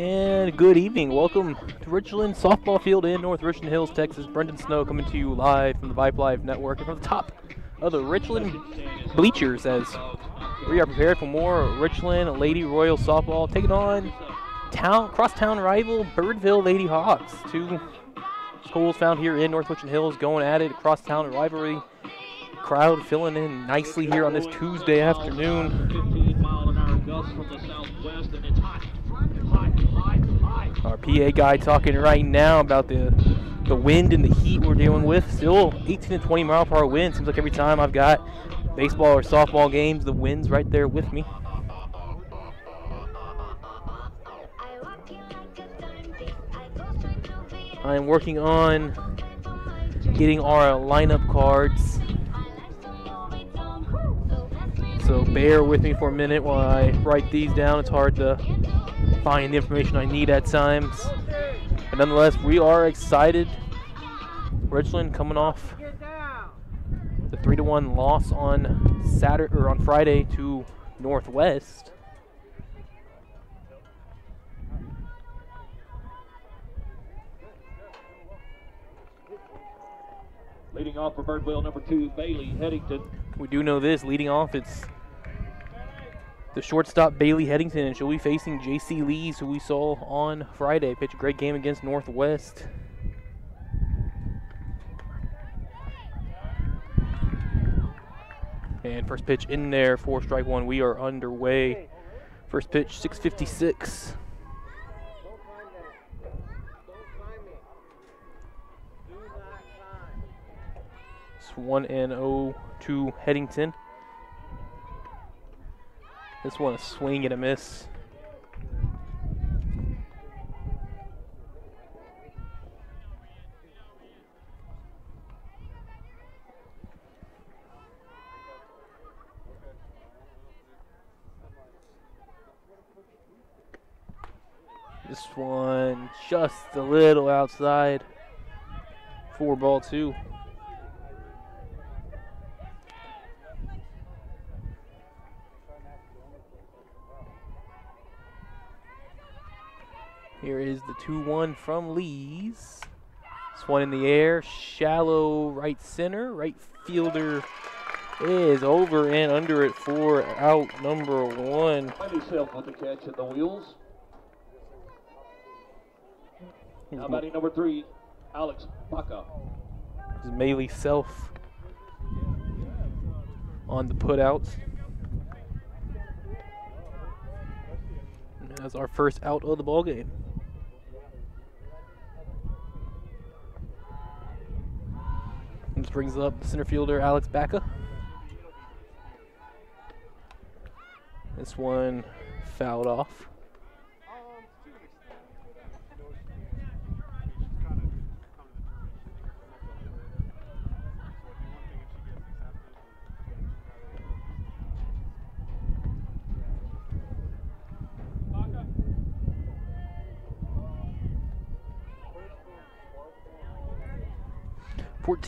And good evening. Welcome to Richland Softball Field in North Richland Hills, Texas. Brendan Snow coming to you live from the VYPE Live Network and from the top of the Richland bleachers as we are prepared for more Richland Lady Royal Softball taking on town crosstown rival Birdville Lady Hawks. Two schools found here in North Richland Hills going at it, crosstown rivalry. Crowd filling in nicely here on this Tuesday afternoon. 15 mile an hour gust from the southwest, and it's hot. Hot, hot, hot. Our PA guy talking right now about the the wind and the heat we're dealing with. Still 18 to 20 mile per hour wind. Seems like every time I've got baseball or softball games, the wind's right there with me. I am working on getting our lineup cards. So bear with me for a minute while I write these down. It's hard to find the information I need at times. But nonetheless, we are excited. Richland coming off the three to one loss on Saturday or on Friday to Northwest. Leading off for Birdville number two, Bailey Headington. We do know this. Leading off, it's the shortstop Bailey Headington, and she'll be facing J.C. Lees, who we saw on Friday pitch a great game against Northwest. And first pitch in there for strike one. We are underway. First pitch, 656. It's 1 and 0 to Headington. This one a swing and a miss. This one just a little outside. Four ball two. Here is the 2 1 from Lees. This one in the air, shallow right center. Right fielder is over and under it for out number one. Miley Self with the catch at the wheels. Now batting number three, Alex Baca. This is Maylee Self on the putouts. That's our first out of the ball game. This brings up center fielder Alex Baca. This one fouled off.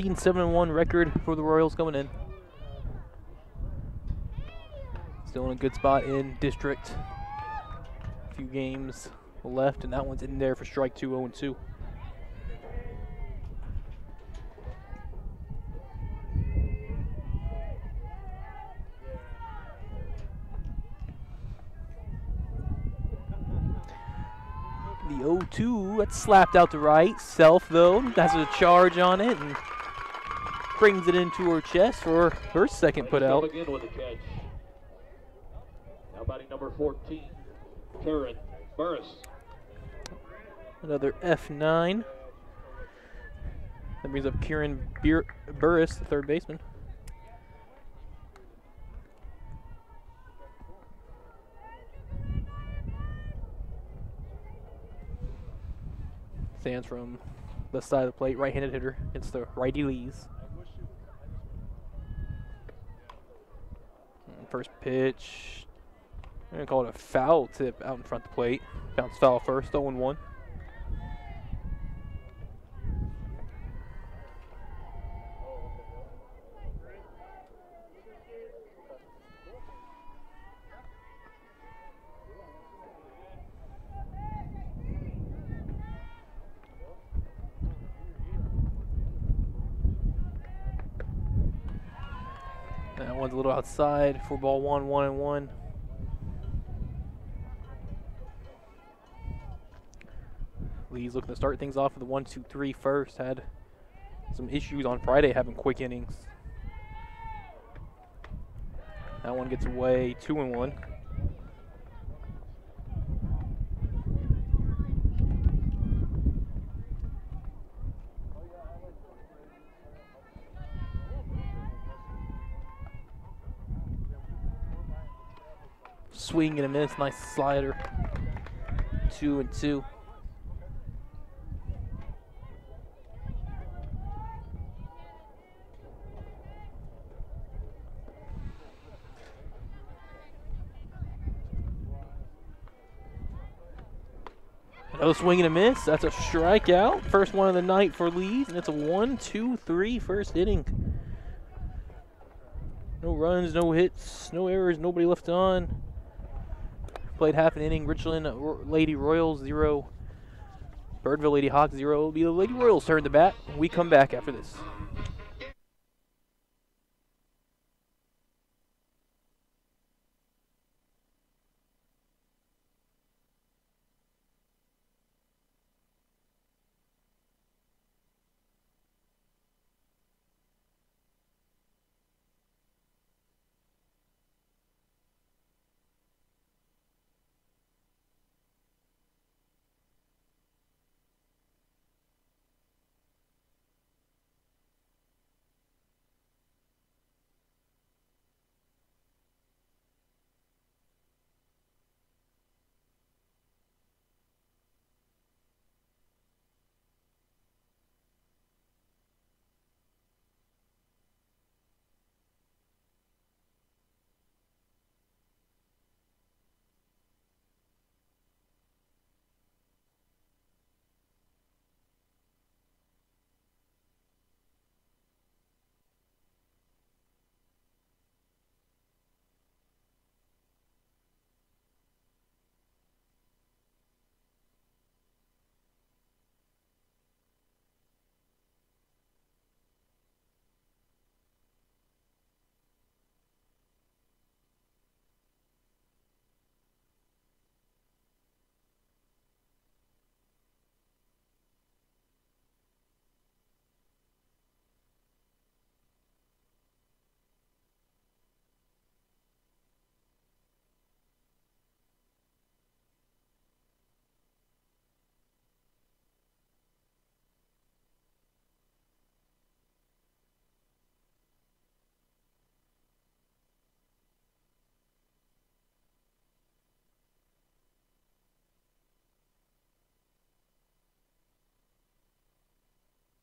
Fourteen seven and one record for the Royals coming in. Still in a good spot in district. A few games left, and that one's in there for strike two, 0 2. The 0-2, that's slapped out to right. Self, though, has a charge on it and brings it into her chest for her second put out. Again with the catch. Now batting number 14, Karen Burris. Another F9. That brings up Kieran Beer- Burris, the third baseman. Stands from the side of the plate, right-handed hitter against the righty Lees. First pitch. I'm gonna call it a foul tip out in front of the plate. Bounce foul first, 0 1. Outside for ball one, one and one. Lees looking to start things off with a one, two, three first. Had some issues on Friday having quick innings. That one gets away, two and one. Swing and a miss, nice slider. Two and two. Another swing and a miss. That's a strikeout. First one of the night for Lees, and it's a one, two, three first inning. No runs, no hits, no errors, nobody left on. Played half an inning. Richland uh, Lady Royals zero. Birdville Lady Hawks zero. It'll be the Lady Royals' turn to bat. We come back after this.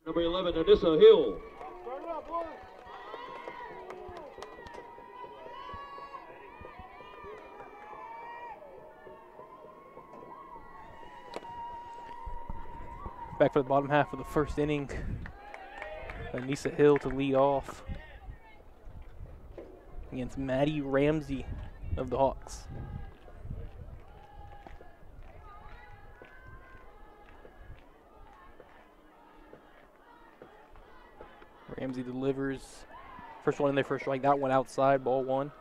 Number 11, Anissa Hill. Back for the bottom half of the first inning. Anissa Hill to lead off against Maddie Ramsey of the Hawks. Ramsey delivers. First one in there, first strike. That one outside, ball one.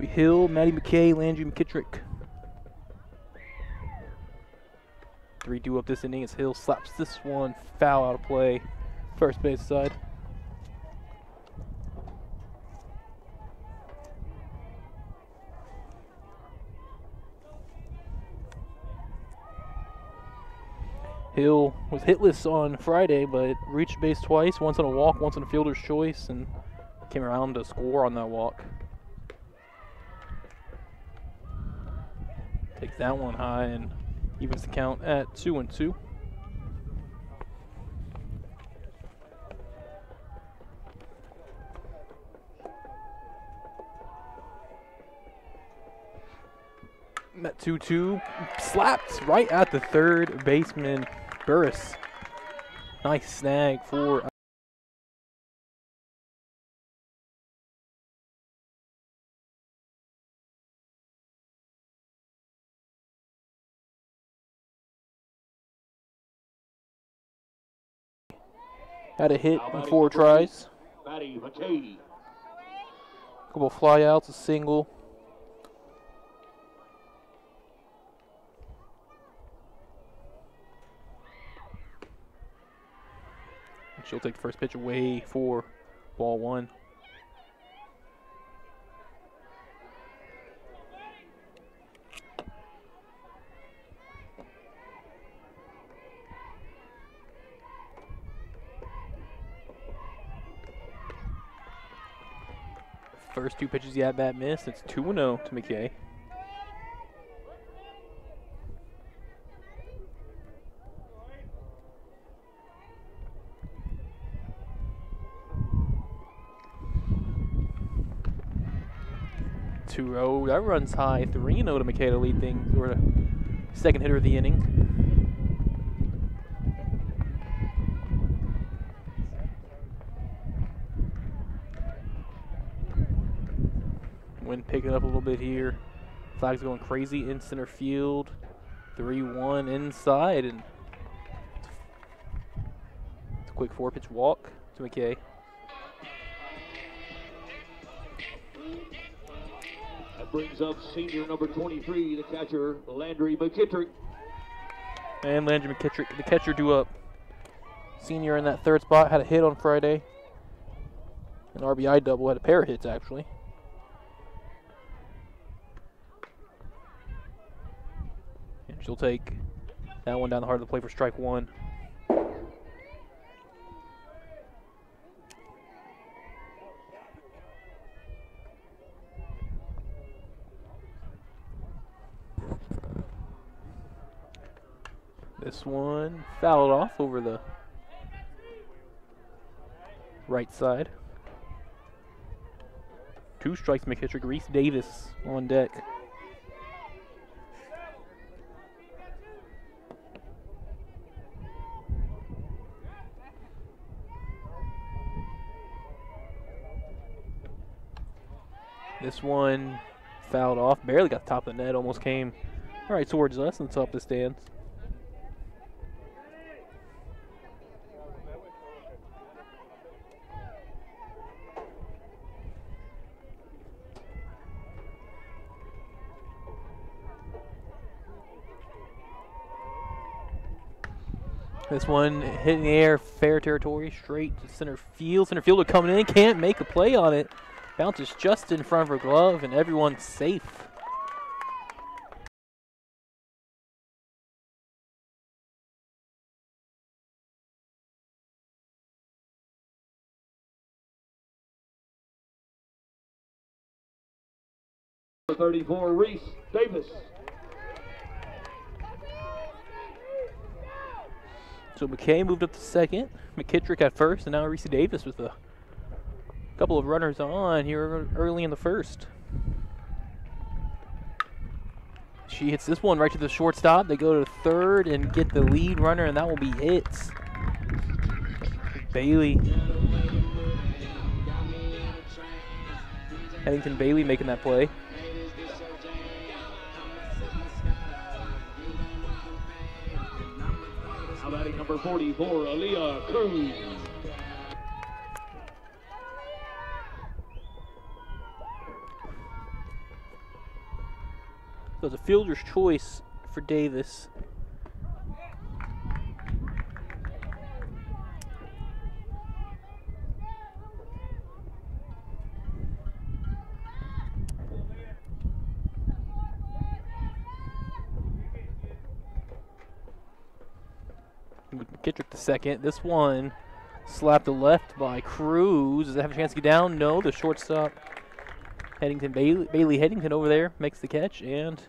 We Hill, Maddie McKay, Landry McKittrick. 3 2 up this inning as Hill slaps this one foul out of play. First base side. Hill was hitless on Friday, but reached base twice, once on a walk, once on a fielder's choice, and came around to score on that walk. Takes that one high and evens the count at two and two. That 2 2 slapped right at the third baseman, Burris. Nice snag for... Uh, had a hit in four tries. A couple flyouts, a single. She'll take the first pitch away for ball one. First two pitches the at bat miss. It's 2 0 to McKay. Two zero. That runs high. Three zero to McKay to lead things. Or the second hitter of the inning. Wind picking up a little bit here. Flag's going crazy in center field. 3 1 inside. And it's a quick four pitch walk to McKay. Brings up senior number 23, the catcher, Landry McKittrick. And Landry McKittrick, the catcher, due up. Senior in that third spot, had a hit on Friday. An RBI double, had a pair of hits actually. And she'll take that one down the heart of the plate for strike one. This one fouled off over the right side. Two strikes, McKittrick. Reese Davis on deck. This one fouled off, barely got the top of the net, almost came right towards us and top the stands. This one hit in the air, fair territory, straight to center field. Center fielder coming in, can't make a play on it. Bounces just in front of her glove, and everyone's safe. Number 34, Reese Davis. So McKay moved up to second. McKittrick at first, and now Reese Davis with a couple of runners on here early in the first. She hits this one right to the shortstop. They go to third and get the lead runner, and that will be it. Bailey. Headington Bailey making that play. Now batting number 44, Aaliyah Cruz. So it's a fielder's choice for Davis. With McKittrick the second. This one slapped to left by Cruz. Does it have a chance to get down? No, the shortstop Headington Bailey, Bailey Headington over there makes the catch and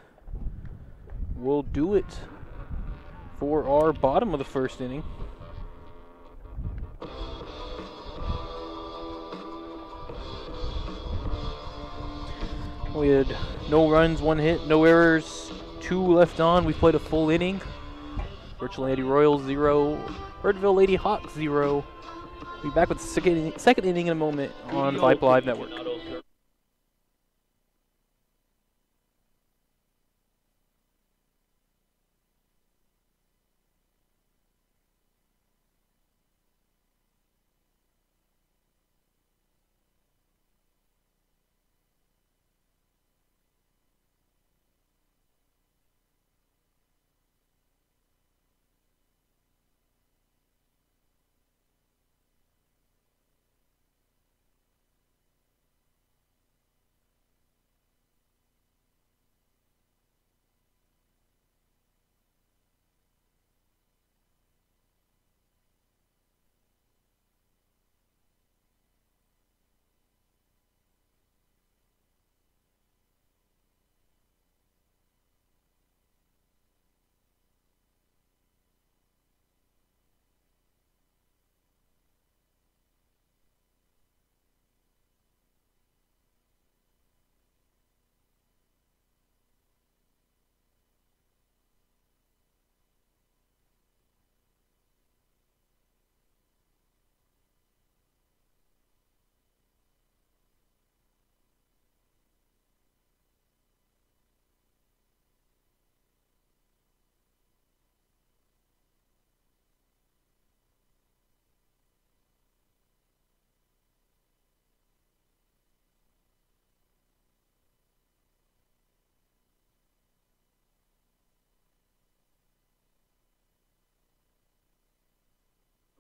will do it for our bottom of the first inning. We had no runs, one hit, no errors, two left on. We played a full inning. Virtual Lady Royals zero, Birdville Lady Hawks zero. Be back with the second, second inning in a moment on VYPE Live Network.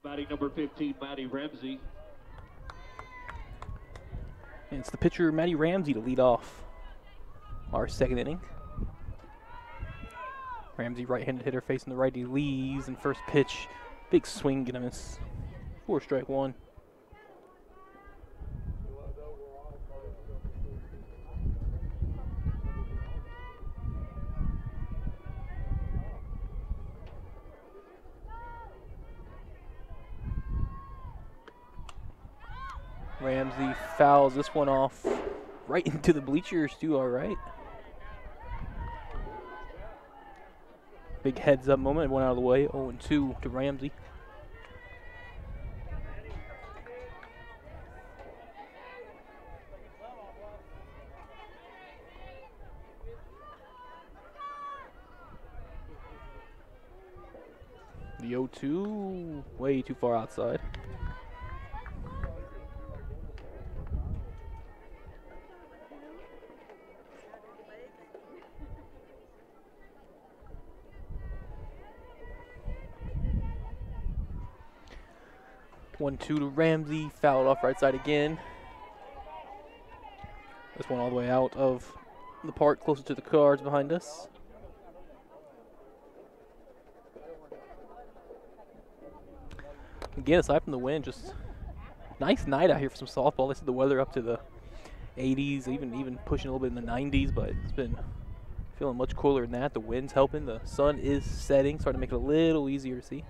Batting number 15, Maddie Ramsey. And it's the pitcher, Maddie Ramsey, to lead off our second inning. Ramsey, right-handed hitter, facing the righty Lees, and first pitch, big swing, gonna miss. Four strike one. Ramsey fouls this one off right into the bleachers, too, all right. Big heads up moment, went out of the way, 0 2 to Ramsey. The 0 2, way too far outside. One two to Ramsey, fouled off right side again. This one all the way out of the park, closer to the cars behind us. Again, aside from the wind, just nice night out here for some softball. They said the weather up to the 80s, even even pushing a little bit in the 90s, but it's been feeling much cooler than that. The wind's helping. The sun is setting, starting to make it a little easier to see.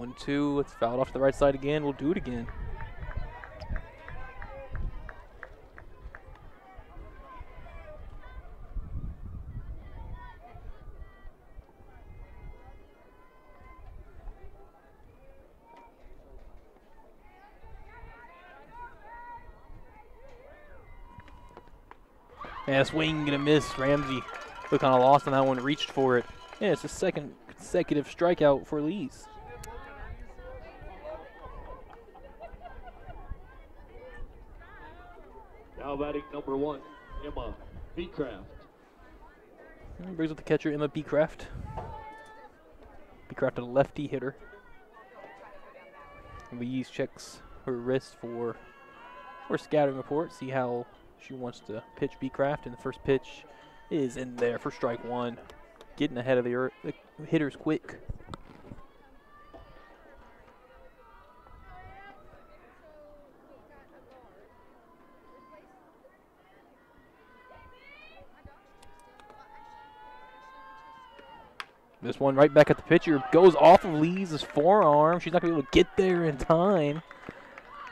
One, two, it's fouled off to the right side again. We'll do it again. Yeah, swing gonna miss. Ramsey looked kind of lost on that one, reached for it. Yeah, it's the second consecutive strikeout for Lees. Batting number one, Emma Beecraft. And brings up the catcher, Emma Beecraft. Beecraft, a lefty hitter. Lees checks her wrist for for scattering report. See how she wants to pitch Beecraft, and the first pitch is in there for strike one. Getting ahead of the, the hitters quick. This one right back at the pitcher goes off of Lee's forearm. She's not going to be able to get there in time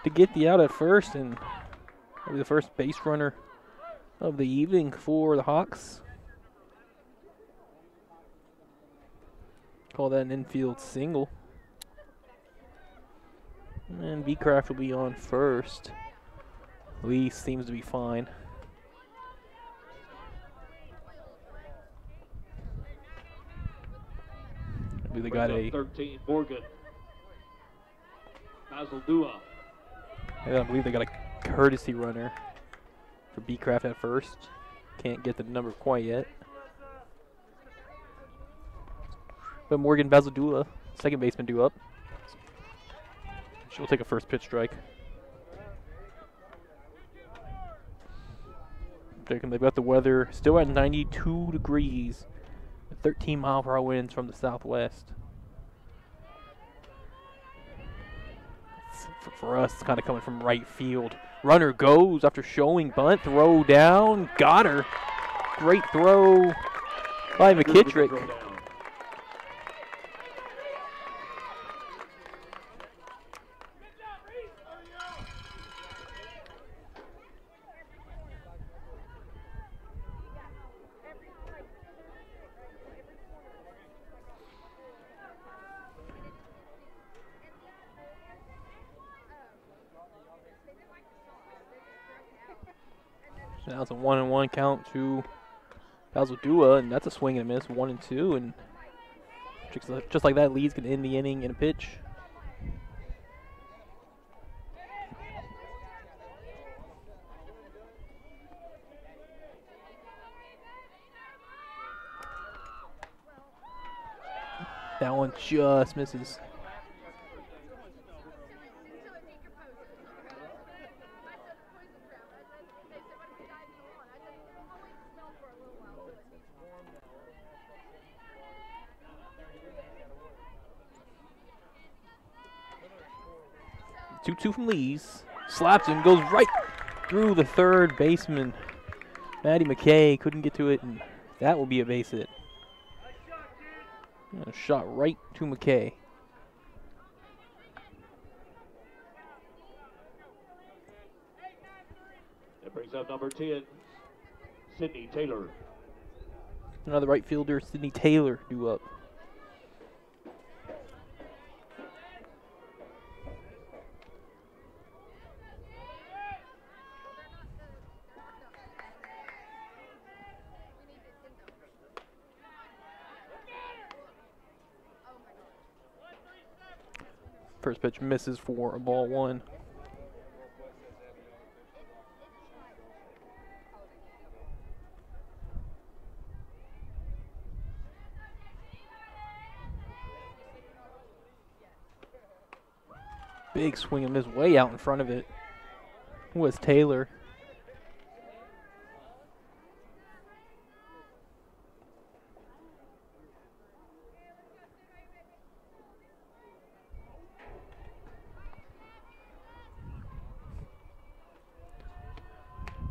to get the out at first, and the first base runner of the evening for the Hawks. Call that an infield single. And Beecraft will be on first. Lee seems to be fine. They got a 13, Morgan. Yeah, I believe they got a courtesy runner for Beecraft at first. Can't get the number quite yet. But Morgan Vazadula, second baseman, due up. She'll take a first pitch strike. They've got the weather still at 92 degrees, 13 mile per hour winds from the southwest. for, for us, it's kind of coming from right field. Runner goes after showing bunt, throw down, got her. Great throw by McKittrick. That's a one and one count to Basil and that's a swing and a miss, one and two, and just like that, Lees can end the inning in a pitch. That one just misses. Two from Lees. Slaps him, goes right through the third baseman. Maddie McKay couldn't get to it, and that will be a base hit. A shot right to McKay. That brings up number 10, Sydney Taylor. Another right fielder, Sidney Taylor, due up. First pitch misses for a ball one. Big swing and miss way out in front of it. Was Taylor.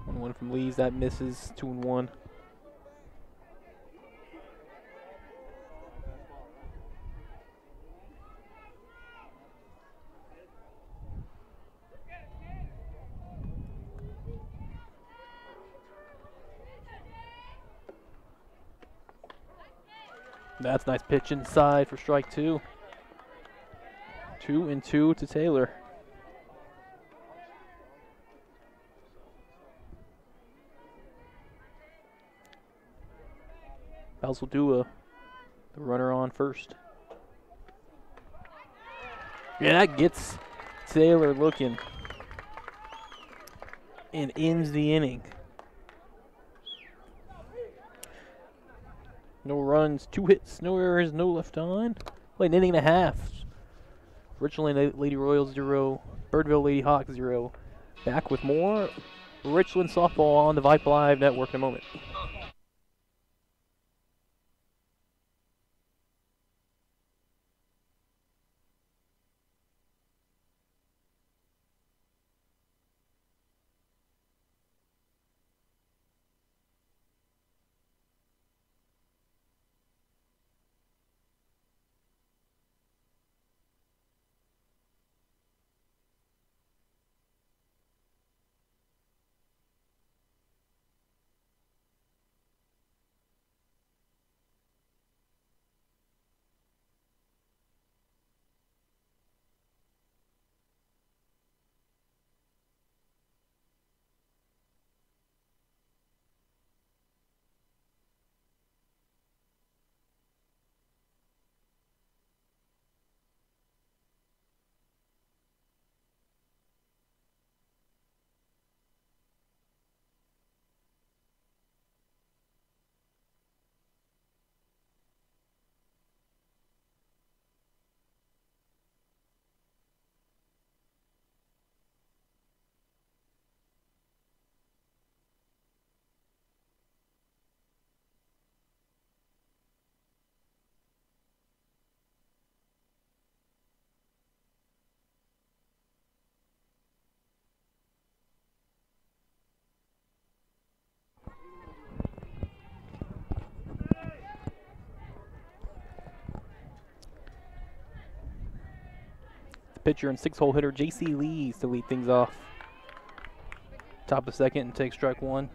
One one from Lees that misses two and one. That's nice pitch inside for strike two. Two and two to Taylor. Bells will do a the runner on first. Yeah, that gets Taylor looking and ends the inning. No runs, two hits, no errors, no left on. Played an inning and a half. Richland Lady Royals zero, Birdville Lady Hawks zero. Back with more Richland softball on the VYPE Live Network in a moment. Pitcher and six hole hitter JC Lees to lead things off. Top of second and take strike one.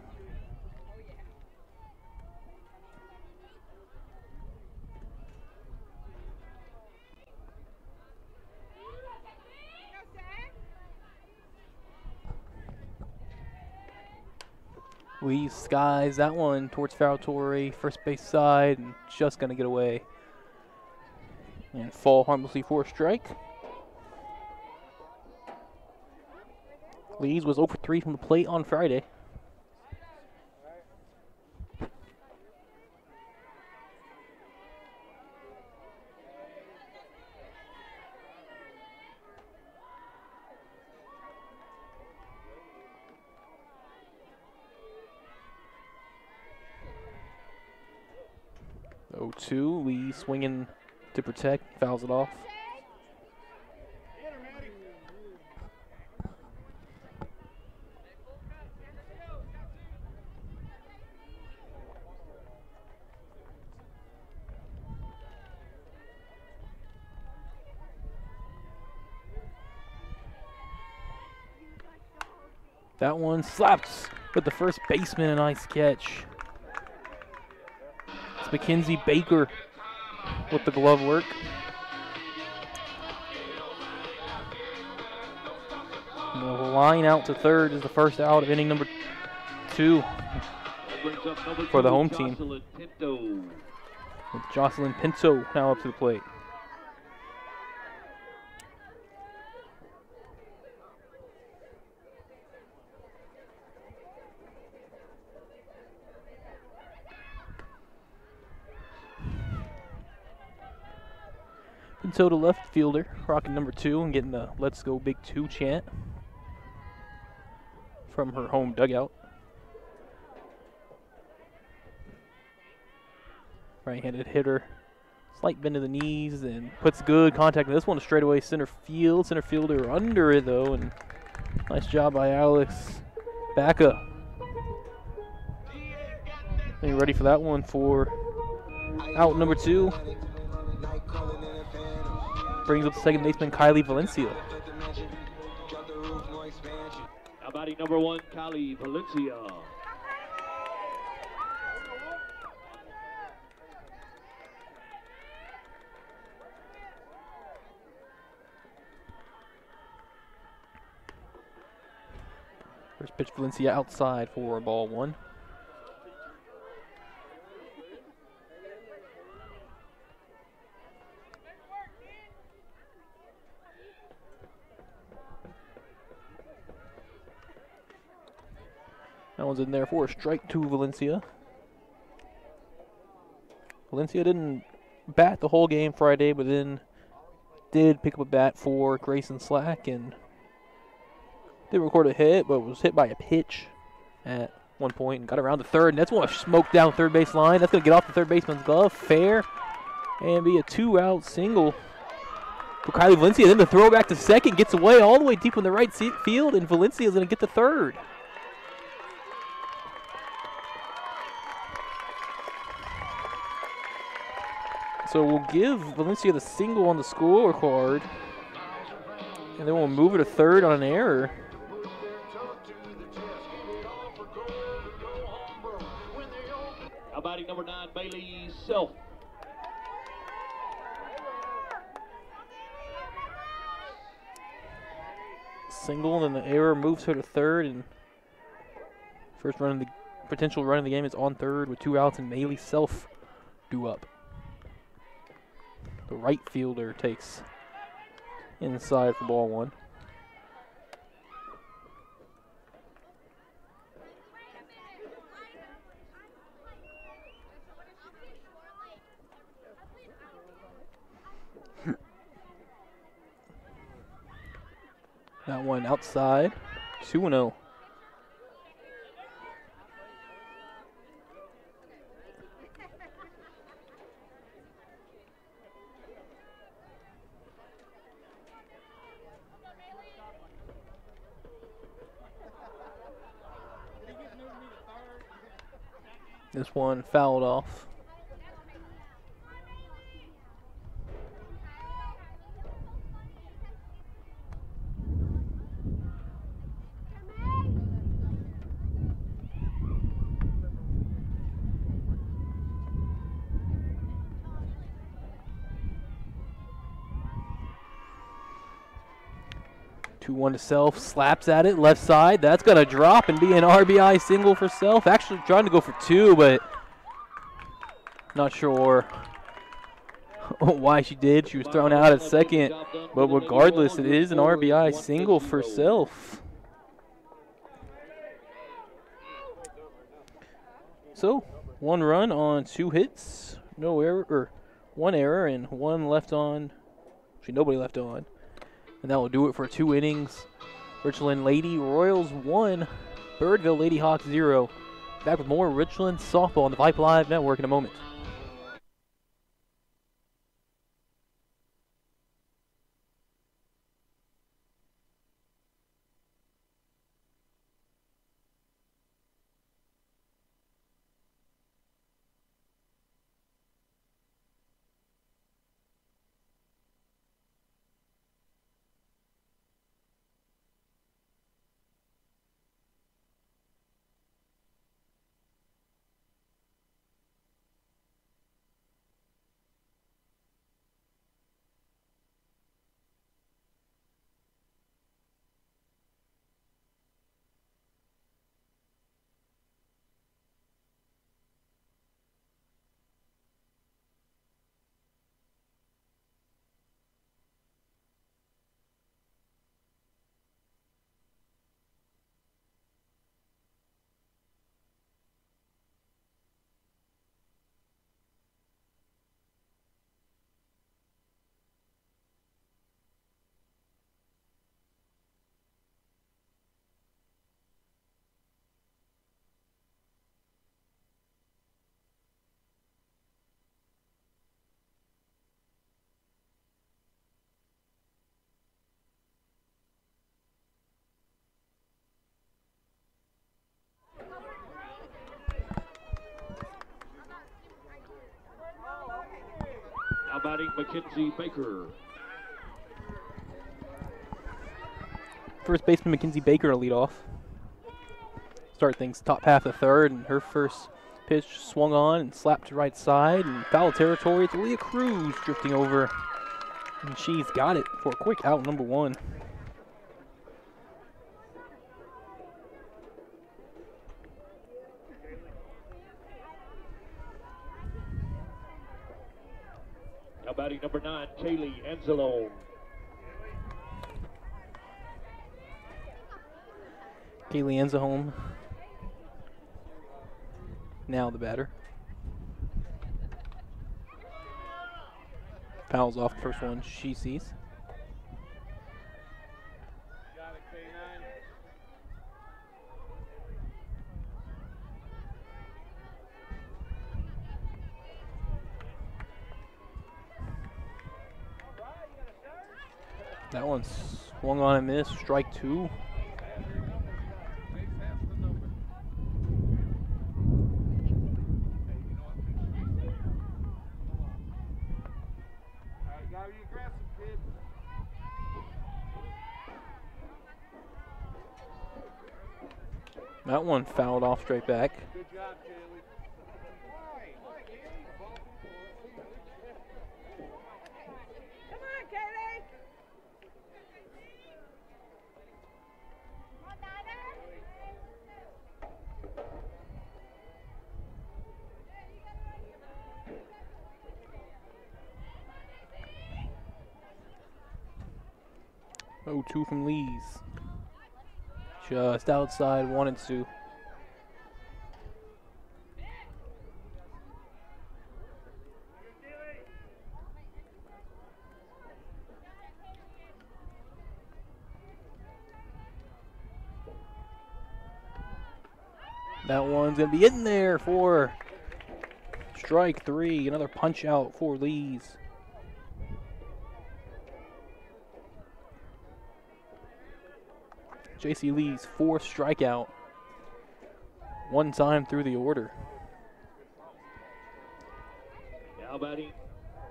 Lees skies that one towards Torrey, first base side, and just gonna get away. And fall harmlessly for a strike. Lees was over 3 from the plate on Friday. Oh two, Lee swinging to protect, fouls it off. That one slaps with the first baseman, a nice catch. It's Mackenzie Baker with the glove work. And the line out to third is the first out of inning number two Brings up number For the home team. With Jocelyn Pinto now up to the plate. Pinto to left fielder, rocking number two and getting the "Let's Go Big Two" chant from her home dugout. Right-handed hitter, slight bend of the knees and puts good contact. This one straight away center field. Center fielder under it though, and nice job by Alex Baca. Are you ready for that one for out number two? Brings up the second baseman Kylie Valencia. Now batting number one, Cali Valencia. First pitch Valencia outside for ball one. One's in there for a strike to Valencia. Valencia didn't bat the whole game Friday, but then did pick up a bat for Grayson Slack and did record a hit, but was hit by a pitch at one point and got around the third. And that's one smoked down third base line. That's going to get off the third baseman's glove. Fair. And be a two out single for Kylie Valencia. Then the throw back to second gets away all the way deep in the right field, and Valencia is going to get the third. So we'll give Valencia the single on the scorecard, and then we'll move it to third on an error. Now batting number nine, Bailey Self. single, and then the error moves her to third, and first run of the potential run of the game is on third with two outs, and Maley Self due up. The right fielder takes inside for ball one. That one outside. 2 0. One fouled off. Two one to self, slaps at it, left side. That's gonna drop and be an RBI single for self. Actually trying to go for two, but not sure why she did. She was thrown out at second, but regardless, it is an RBI single for self. So one run on two hits, no error, or one error and one left on. Actually, nobody left on. And that will do it for two innings. Richland Lady Royals 1, Birdville Lady Hawks 0. Back with more Richland softball on the VYPE Live Network in a moment. Batting Mackenzie Baker. First baseman Mackenzie Baker lead off. Start things top half of third, and her first pitch swung on and slapped to right side, and foul territory. It's Leah Cruz drifting over, and she's got it for a quick out number one. Now batting number nine, Kaylee Anzalone. Kaylee Enza. Now the batter. Fouls off the first one she sees. That one swung on and missed. Strike two. That one fouled off straight back. Outside, one and two. That one's gonna be in there for strike three. Another punch out for Lees. JC Lee's fourth strikeout. One time through the order. Now batting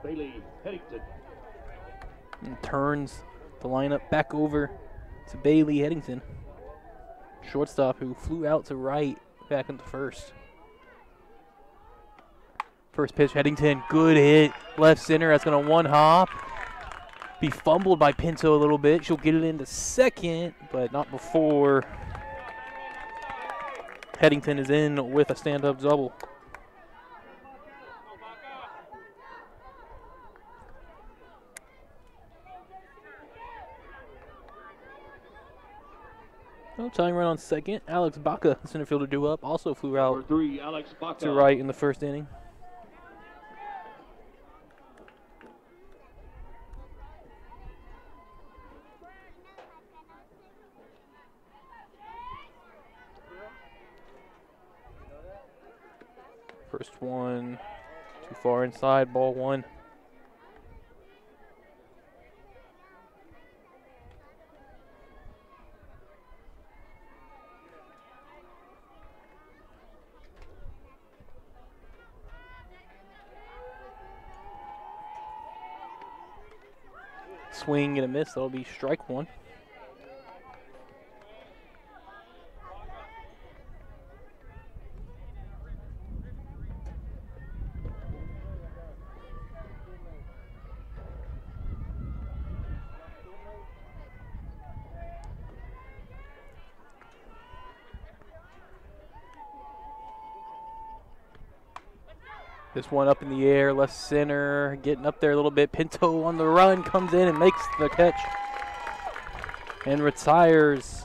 Bailey Headington. And turns the lineup back over to Bailey Headington. Shortstop who flew out to right back into first. First pitch, Headington, good hit. Left center, that's going to one hop. Be fumbled by Pinto a little bit. She'll get it into second, but not before Headington is in with a stand up double. No tying run on second. Alex Baca, center fielder, due up, also flew out three, Alex Baca. to right in the first inning. First one, too far inside, ball one. Swing and a miss. That'll be strike one. This one up in the air, left center, getting up there a little bit. Pinto on the run comes in and makes the catch and retires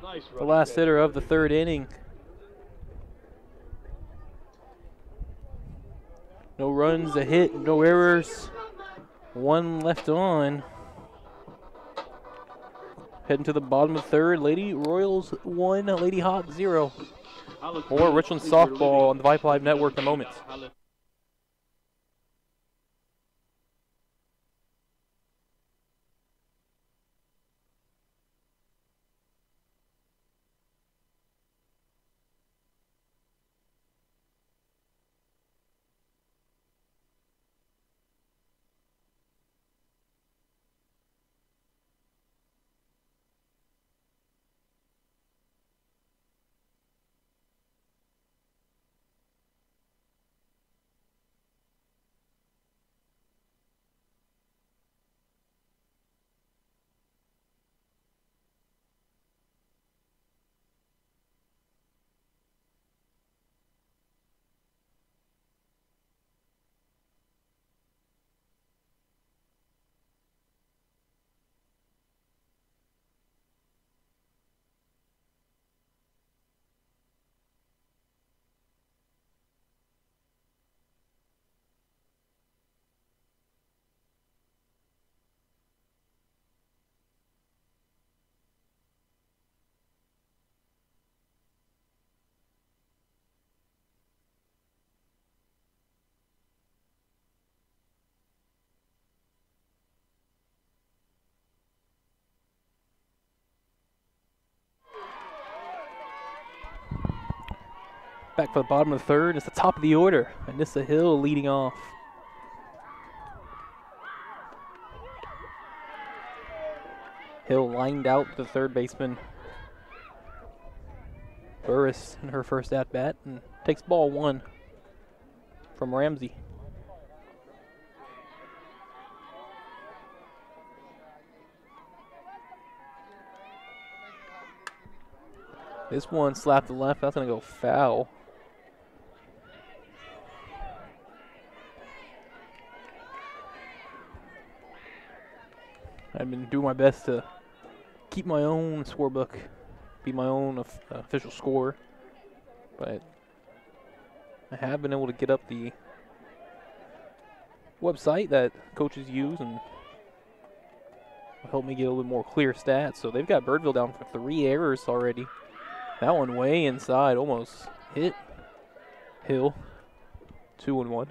nice the last hitter of the third inning. No runs, a hit, no errors. One left on. Heading to the bottom of third. Lady Royals 1, Lady Hawk 0. More Richland Softball on the VYPE Live Network in a moment. Back for the bottom of the third. It's the top of the order. Anissa Hill leading off. Hill lined out the third baseman. Burris in her first at bat and takes ball one from Ramsey. This one slapped the left. That's going to go foul. Been doing my best to keep my own scorebook, be my own of- uh, official score, but I have been able to get up the website that coaches use and help me get a little more clear stats. So they've got Birdville down for three errors already. That one way inside, almost hit Hill. Two and one.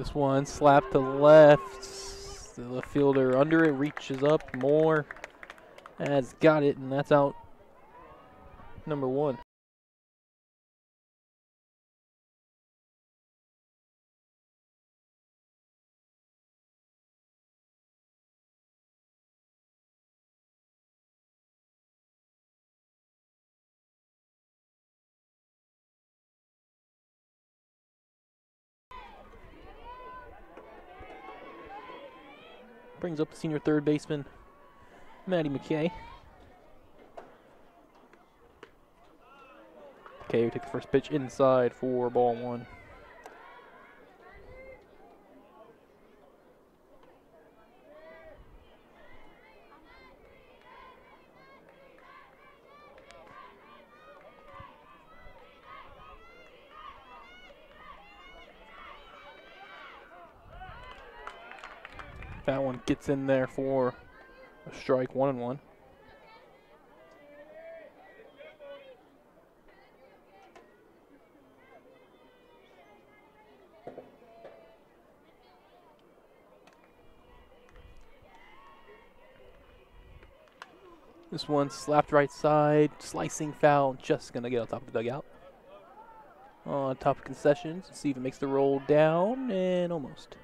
This one slapped to left. The left fielder under it reaches up more. Has got it, and that's out number one. Brings up the senior third baseman, Maddie McKay. McKay will take the first pitch inside for ball one. That one gets in there for a strike, one and one. This one slapped right side, slicing foul, just gonna get on top of the dugout. On top of concessions, see if it makes the roll down, and almost.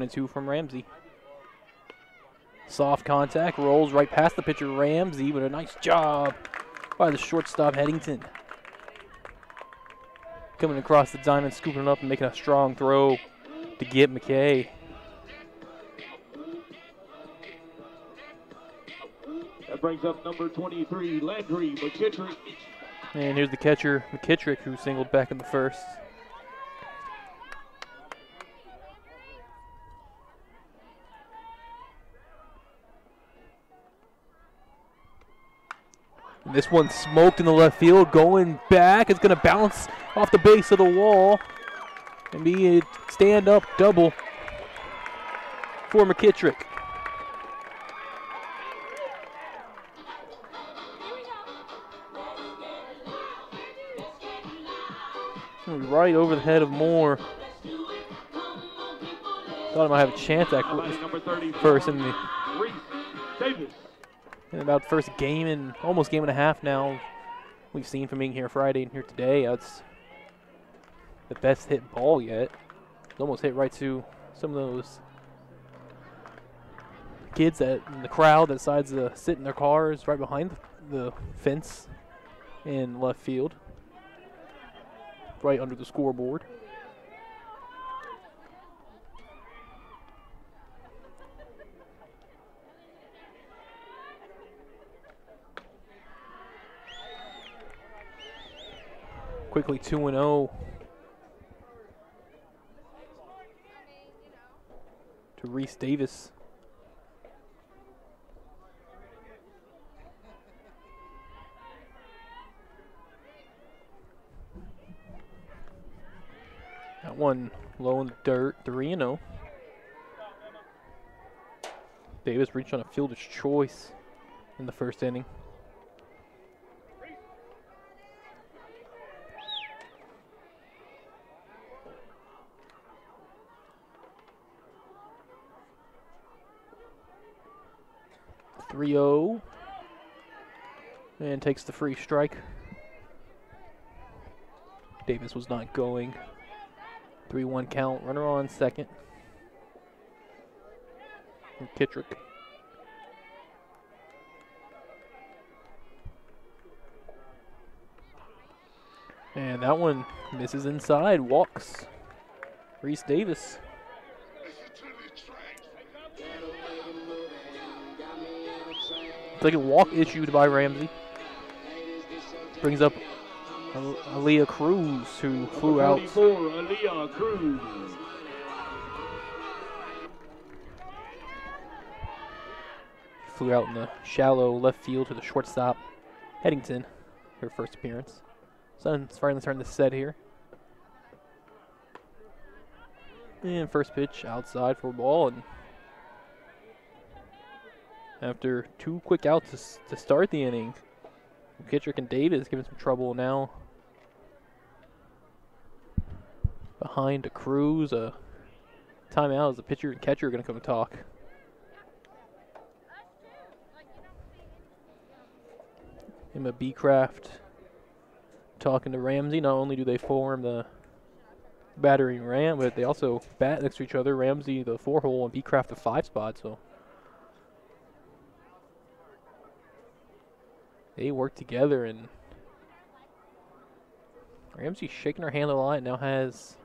One and two from Ramsey. Soft contact, rolls right past the pitcher Ramsey, but a nice job by the shortstop Headington. Coming across the diamond, scooping it up and making a strong throw to get McKay. That brings up number 23, Landry McKittrick. And here's the catcher, McKittrick, who singled back in the first. And this one smoked in the left field, going back. It's going to bounce off the base of the wall and be a stand up double for McKittrick. Right over the head of Moore. Thought I might have a chance at number 30, first in the. In about first game and almost game and a half now. We've seen from being here Friday and here today. That's the best hit ball yet. Almost hit right to some of those kids that in the crowd that decides to sit in their cars right behind the fence in left field, right under the scoreboard. Quickly 2 and 0 to Reese Davis. That one low in the dirt, 3 0. Davis reached on a fielder's choice in the first inning. Oh. and takes the free strike. Davis was not going. 3 1 count. Runner on second. And Kittrick. And that one misses inside. Walks. Reese Davis. Second walk issued by Ramsey. Brings up Aaliyah Cruz, who flew out. Aaliyah Cruz. Flew out in the shallow left field to the shortstop, Headington, her first appearance. Sun's finally starting to set here. And first pitch outside for a ball, and after two quick outs to, to start the inning, Kittrick and Davis giving some trouble now. Behind a Cruz, a timeout as the pitcher and catcher are going to come and talk. Emma Beecraft talking to Ramsey. Not only do they form the battering ram, but they also bat next to each other. Ramsey the four hole and Beecraft the five spot. So they work together and Ramsey shaking her hand a lot. Now has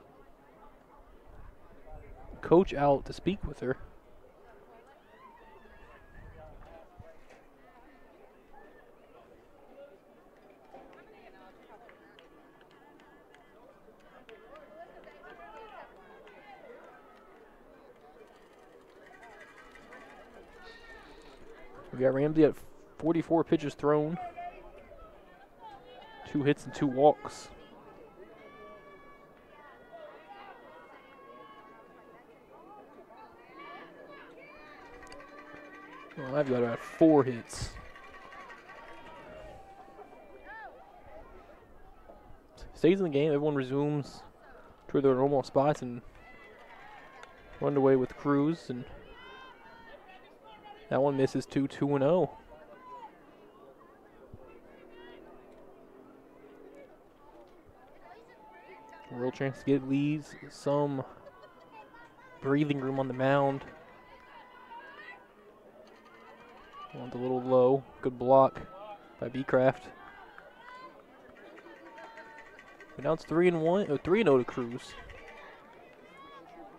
coach out to speak with her. We got Ramsey at 44 pitches thrown, two hits and two walks. Well, I've got about four hits. Stays in the game. Everyone resumes to their normal spots and run away with Cruz. And that one misses 2 2 and 0. Real chance to get Lees some breathing room on the mound. One's a little low. Good block by Beecraft. But now it's three and one, three and zero oh to Cruz.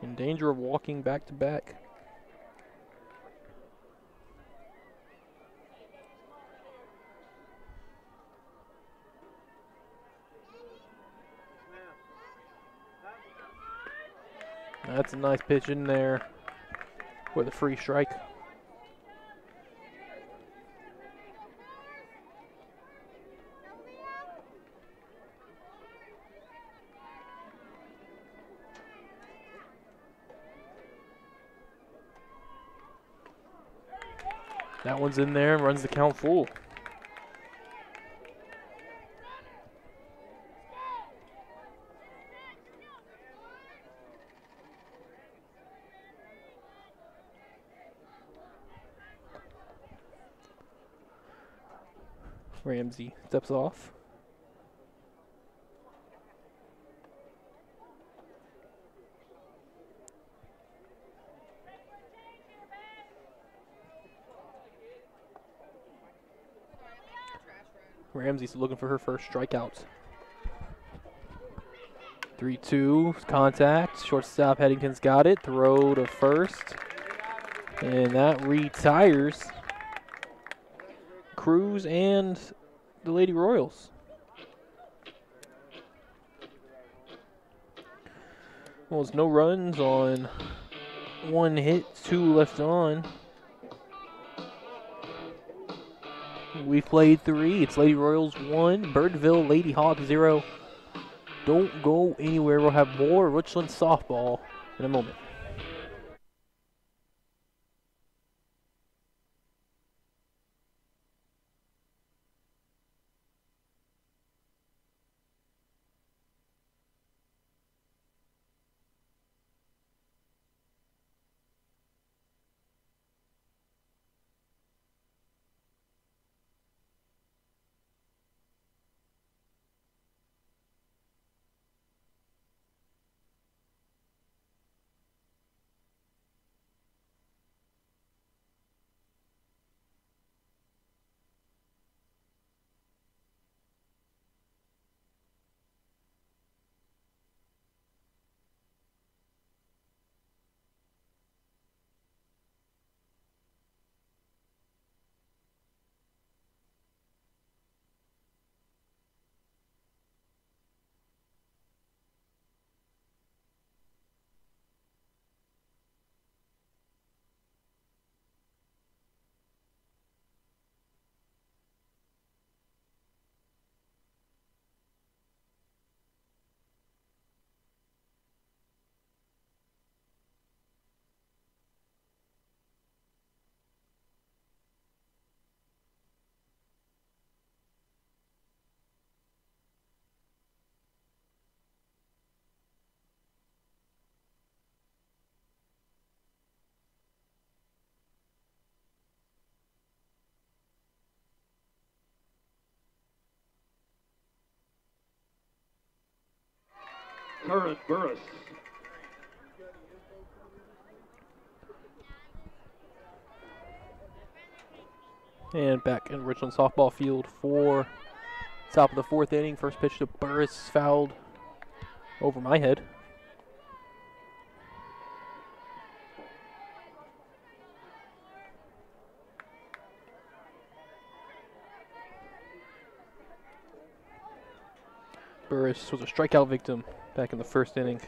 In danger of walking back to back. That's a nice pitch in there with a free strike. That one's in there and runs the count full. Ramsey steps off. Ramsey's looking for her first strikeout. 3 2, contact. Shortstop Headington's got it. Throw to first. And that retires Cruz and the Lady Royals. Well, it's no runs on one hit, two left on. We've played three. It's Lady Royals one, Birdville Lady Hawk zero. Don't go anywhere. We'll have more Richland softball in a moment. Curran Burris. And back in Richland softball field for top of the fourth inning. First pitch to Burris fouled over my head. Burris was a strikeout victim back in the first inning.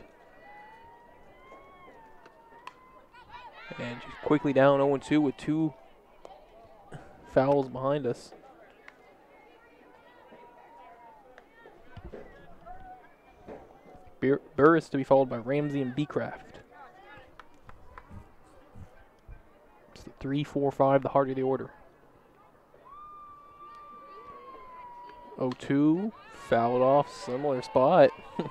And she's quickly down 0 2 with two fouls behind us. Bur- Burris to be followed by Ramsey and Beecraft. It's the 3 4 5, the heart of the order. 0 2, fouled off, similar spot.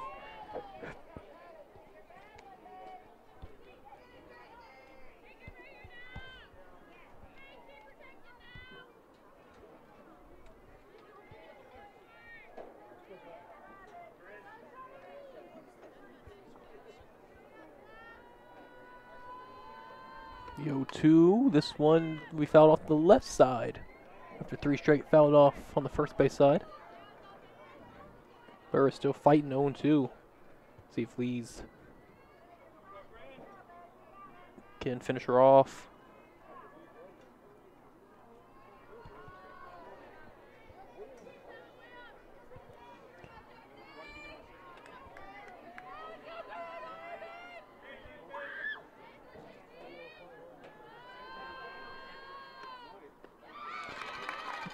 The 0-2. This one we fouled off the left side. After three straight fouled off on the first base side. Burris still fighting 0-2. See if Lees can finish her off.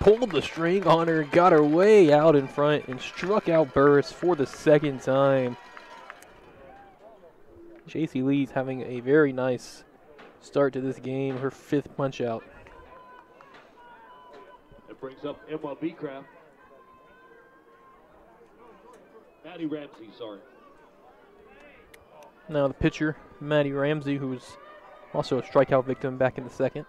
Pulled the string on her, got her way out in front, and struck out Burris for the second time. JC Lee's having a very nice start to this game, her fifth punch out. It brings up Emma Beecraft. Maddie Ramsey, sorry. Now the pitcher, Maddie Ramsey, who's also a strikeout victim back in the second.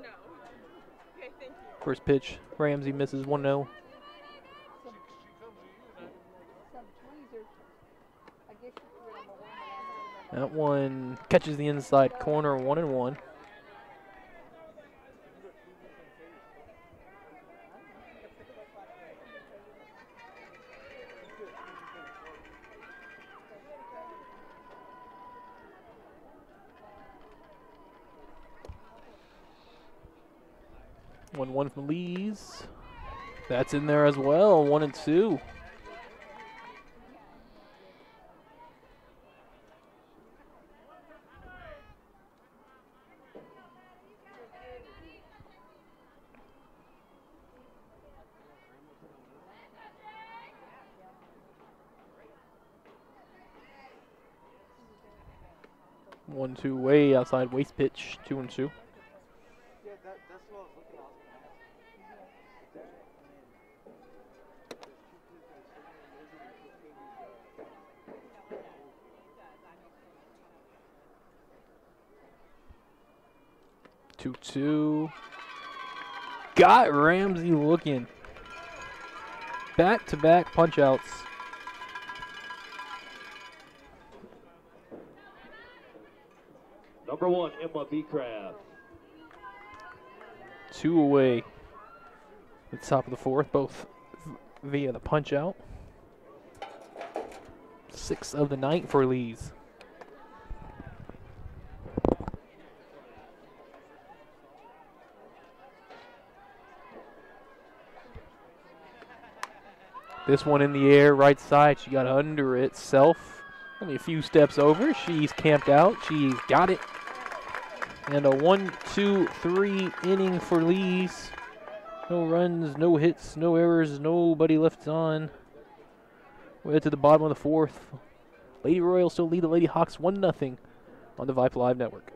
Know. Okay, thank you. First pitch, Ramsey misses 1 0. That one catches the inside corner, 1 and 1. Athens. That's in there as well, one and two. One, two, way outside waist pitch, two and two. Two. Got Ramsey looking. Back to back punch outs. Number one, Emma Beecraft. Two away. At the top of the fourth, both via the punch out. Six of the night for Lees. This one in the air, right side. She got under itself. Only a few steps over. She's camped out. She's got it. And a one, two, three inning for Lees. No runs, no hits, no errors, nobody left on. We're to the bottom of the fourth. Lady Royal still lead the Lady Hawks 1 0 on the VYPE Live Network.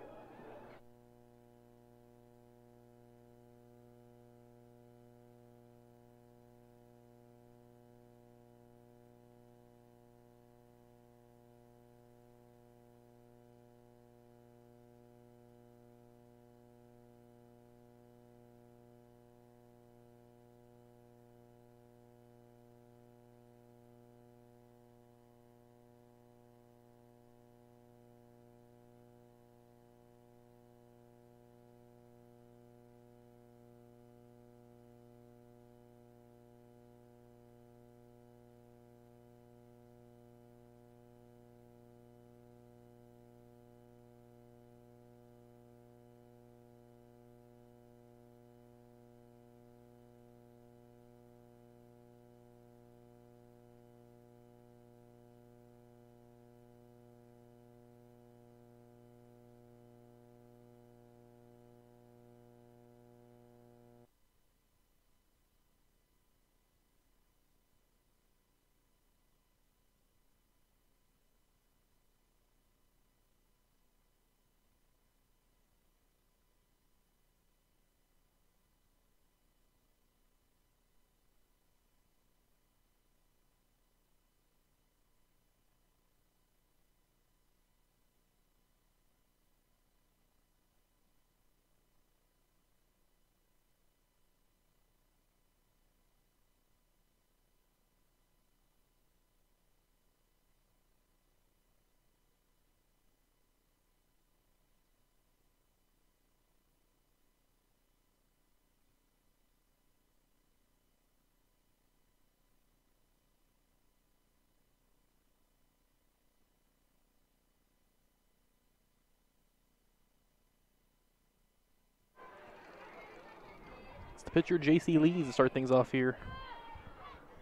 The pitcher, J.C. Lees, to start things off here.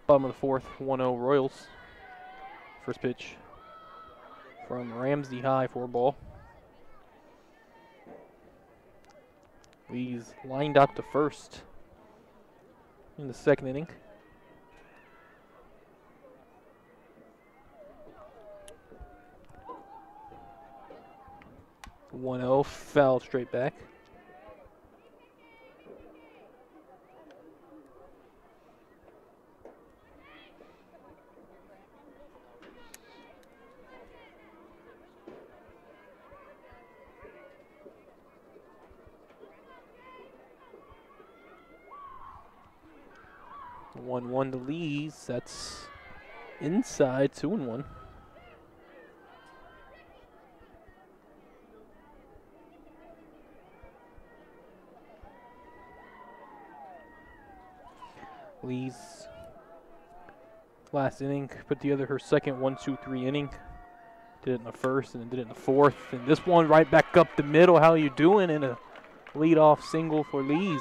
Bottom of the fourth, 1 0 Royals. First pitch from Ramsey High for ball. Lees lined out to first in the second inning. One zero foul straight back. One one to Lees. That's inside two and one. Lee's last inning put together her second one two three inning. Did it in the first and then did it in the fourth. And this one right back up the middle. How you doing? And a leadoff single for Lees.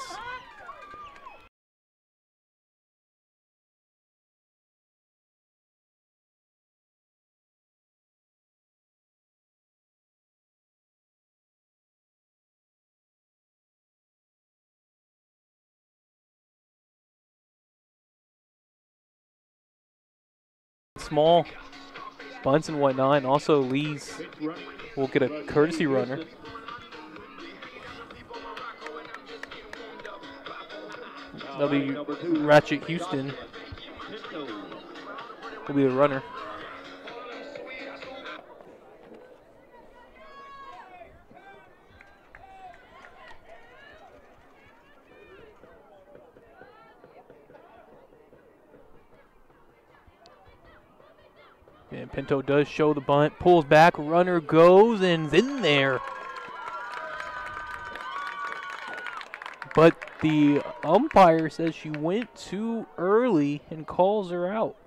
Small bunts and whatnot, also Lees. We'll get a courtesy runner. That'll be Ratchet Houston will be the runner. Pinto does show the bunt, pulls back, runner goes and is in there. But the umpire says she went too early and calls her out.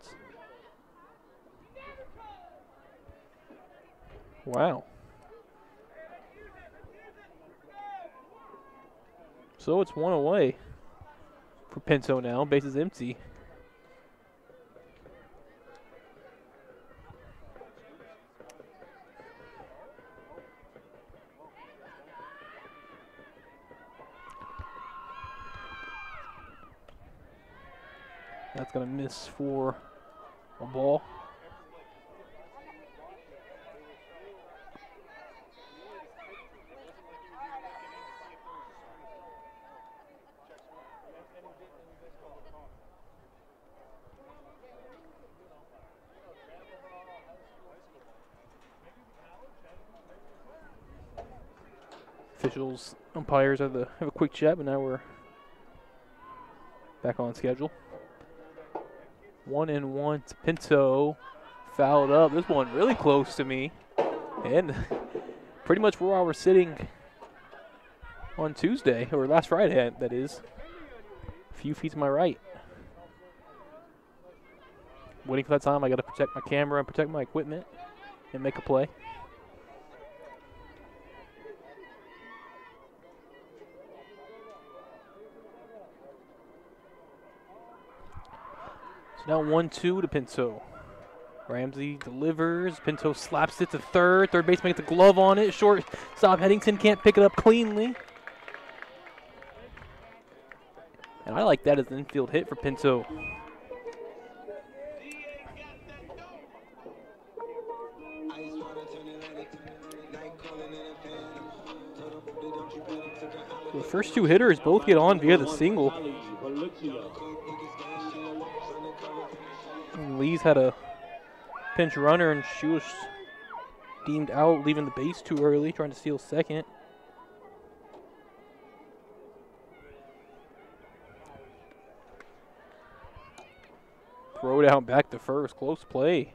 Wow. So it's one away for Pinto now. Base is empty. That's going to miss for a ball. Officials, umpires have, the, have a quick chat, but now we're back on schedule. One and one to Pinto. Fouled up. This one really close to me. And pretty much where I was sitting on Tuesday, or last Friday, that is. A few feet to my right. Waiting for that time, I got to protect my camera and protect my equipment and make a play. Now 1 2 to Pinto. Ramsey delivers. Pinto slaps it to third. Third baseman gets a glove on it. Short stop. Headington can't pick it up cleanly. And I like that as an infield hit for Pinto. The first two hitters both get on via the single. And Lees had a pinch runner and she was deemed out, leaving the base too early, trying to steal second. Throw down back to first, close play.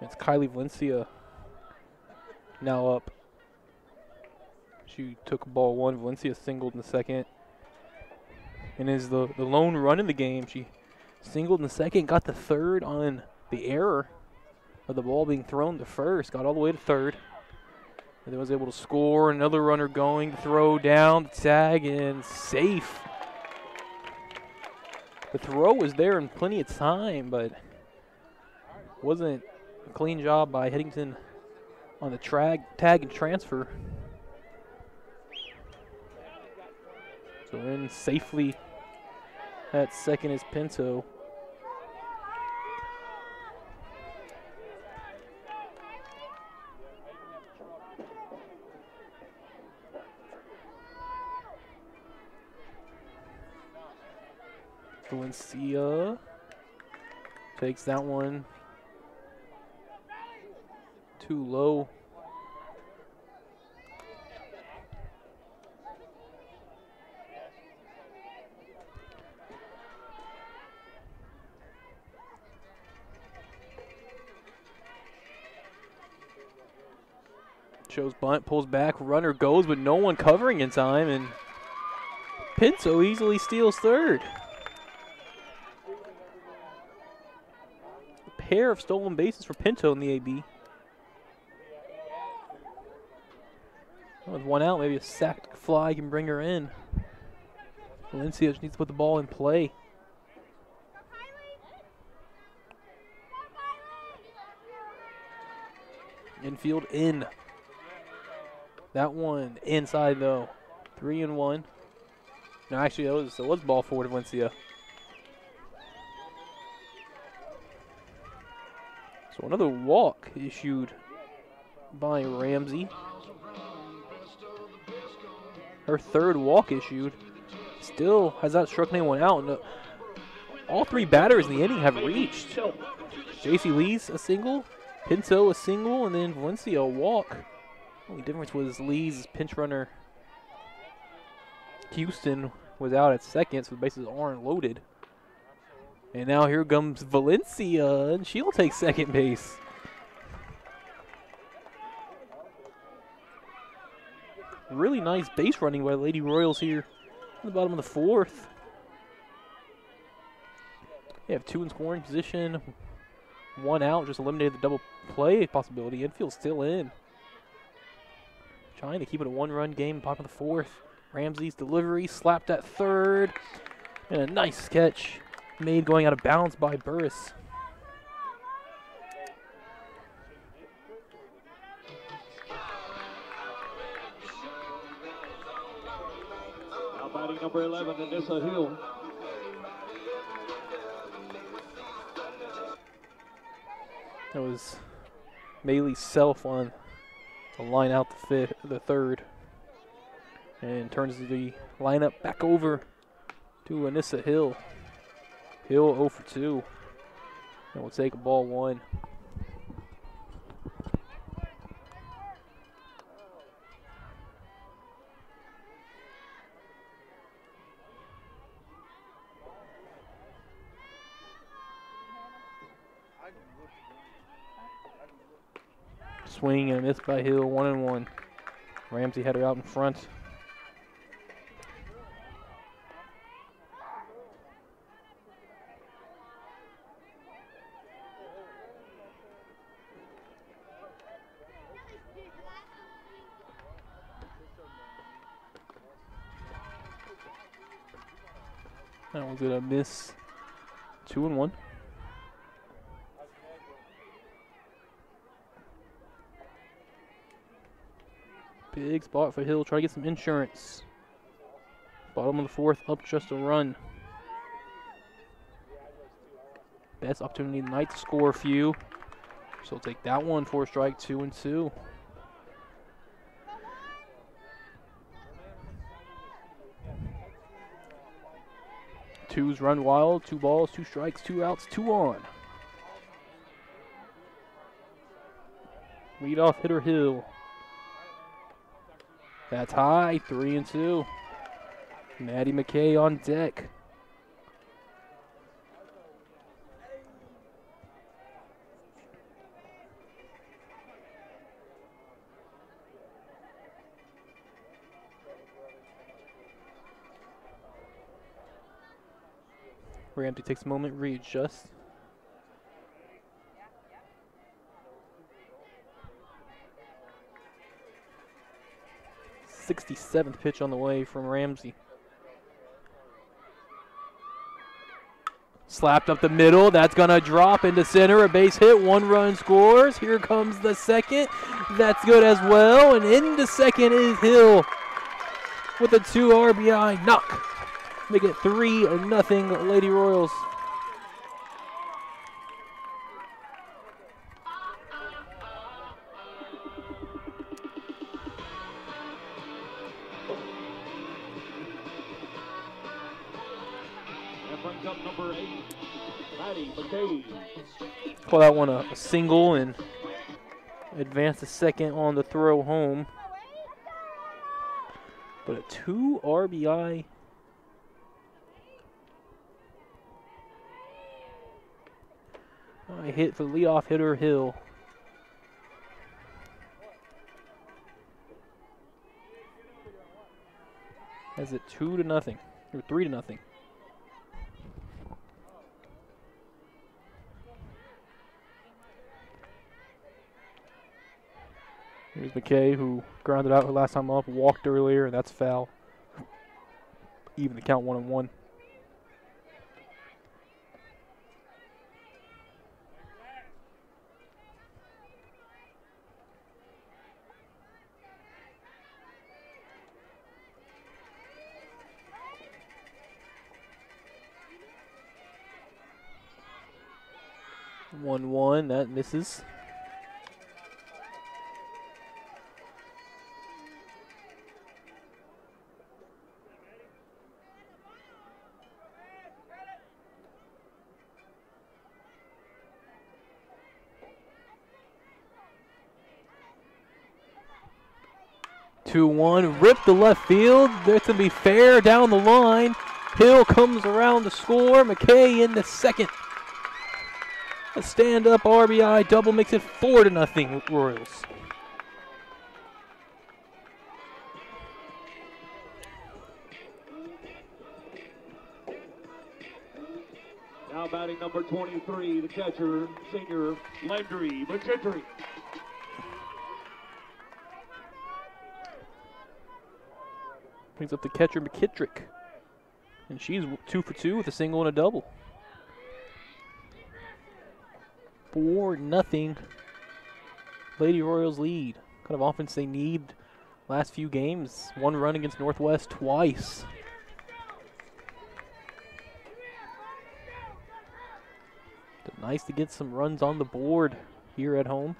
It's Kylie Valencia now up. She took ball one. Valencia singled in the second. And is the, the lone run in the game. She singled in the second, got the third on the error of the ball being thrown to first, got all the way to third. And then was able to score. Another runner going, throw down, the tag, and safe. The throw was there in plenty of time, but wasn't a clean job by Headington on the trag, tag and transfer. So in safely at second is Pinto. Valencia takes that one too low. Shows bunt, pulls back, runner goes, but no one covering in time, and Pinto easily steals third. A pair of stolen bases for Pinto in the AB. With one out, maybe a sac fly can bring her in. Valencia just needs to put the ball in play. Infield in. That one inside though. Three and one. No, actually, that was, that was ball four to Valencia. So another walk issued by Ramsey. Her third walk issued. Still has not struck anyone out. No, all three batters in the inning have reached. JC Lees a single, Pinto a single, and then Valencia a walk. Only difference was Lee's pinch runner Houston was out at second, so the bases aren't loaded. And now here comes Valencia, and she'll take second base. Really nice base running by Lady Royals here in the bottom of the fourth. They have two in scoring position, one out, just eliminated the double play possibility. Infield still in. Trying to keep it a one run game, bottom of the fourth. Ramsey's delivery slapped at third. And a nice catch made going out of bounds by Burris. Now batting number 11, Anissa Hill. That was Maylee's self on the line out the fifth, the third, and turns the lineup back over to Anissa Hill. Hill 0 for 2, and we'll take a ball one. Swing and a miss by Hill, one and one. Ramsey had her out in front. That was a miss. Two and one. Big spot for Hill. Try to get some insurance. Bottom of the fourth, up just a run. Best opportunity tonight to score a few. So take that one for strike, two and two. Twos run wild, two balls, two strikes, two outs, two on. Lead off hitter Hill. That's high, three and two. Maddie McKay on deck. Ramsey takes a moment, readjusts. 67th pitch on the way from Ramsey. Slapped up the middle. That's going to drop into center. A base hit. One run scores. Here comes the second. That's good as well. And into second is Hill with a two RBI knock. Make it 3 nothing Lady Royals. Call that one a, single and advance the second on the throw home. But a two RBI. I hit for leadoff hitter Hill. As it two to nothing, or three to nothing. Here's McKay, who grounded out her last time up, walked earlier, and that's foul. Even the count one and one. One one that misses. Two one, rip the left field. That's gonna be fair down the line. Hill comes around to score. McKay in the second. A stand-up RBI double makes it four to nothing Royals. Now batting number 23, the catcher, senior Landry McKittrick. Brings up the catcher McKittrick. And she's two for two with a single and a double. Four nothing. Lady Royals lead. Kind of offense they need last few games. One run against Northwest twice. But nice to get some runs on the board here at home.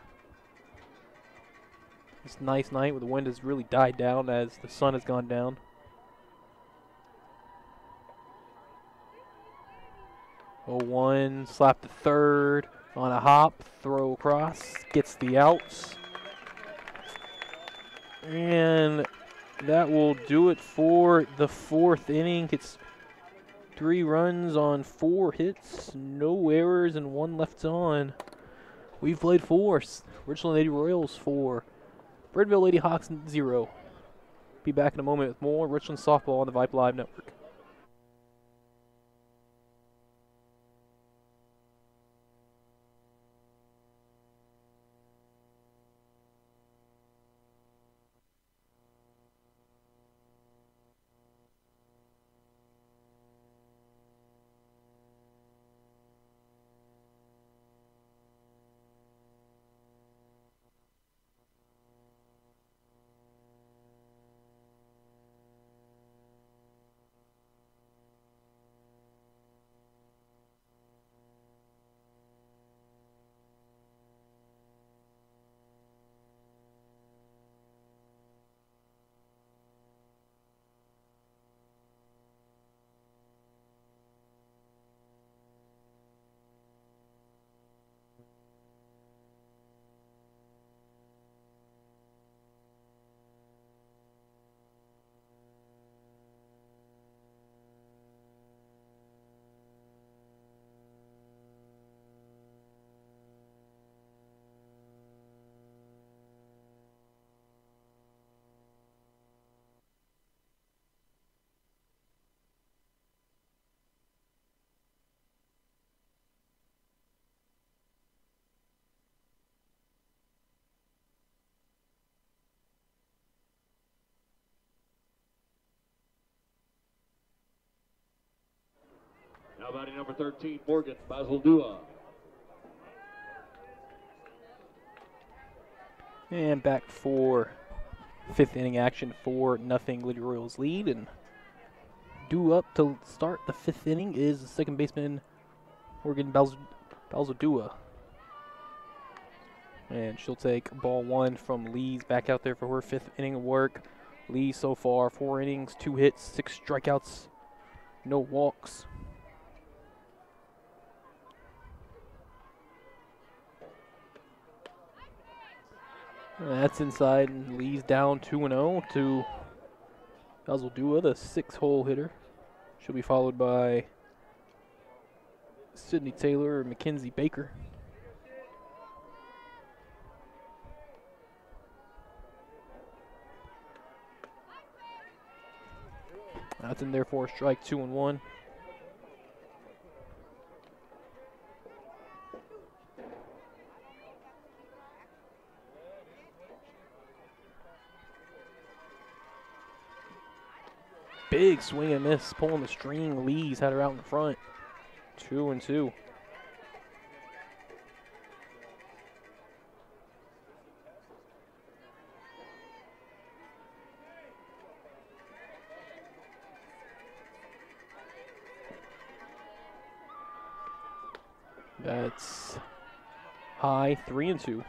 It's a nice night where the wind has really died down as the sun has gone down. Oh one, slap the third on a hop, throw across, gets the outs. And that will do it for the fourth inning. It's three runs on four hits, no errors, and one left on. We've played four. Richland Lady Royals four. Birdville Lady Hawks zero. Be back in a moment with more Richland softball on the VYPE Live Network. Now batting number 13, Morgan Bazaldua. And back for fifth inning action for nothing Lady Royals lead and due up to start the fifth inning is the second baseman Morgan Balz- Balzadua. And she'll take ball one from Lees back out there for her fifth inning of work. Lee so far four innings, two hits, six strikeouts, no walks. That's inside, and Lees down 2 0 to Bazaldua, the six hole hitter. She'll be followed by Sydney Taylor or Mackenzie Baker. That's in there for strike, two and one. Big swing and miss, pulling the string. Lees had her out in the front. Two and two. That's high three and two.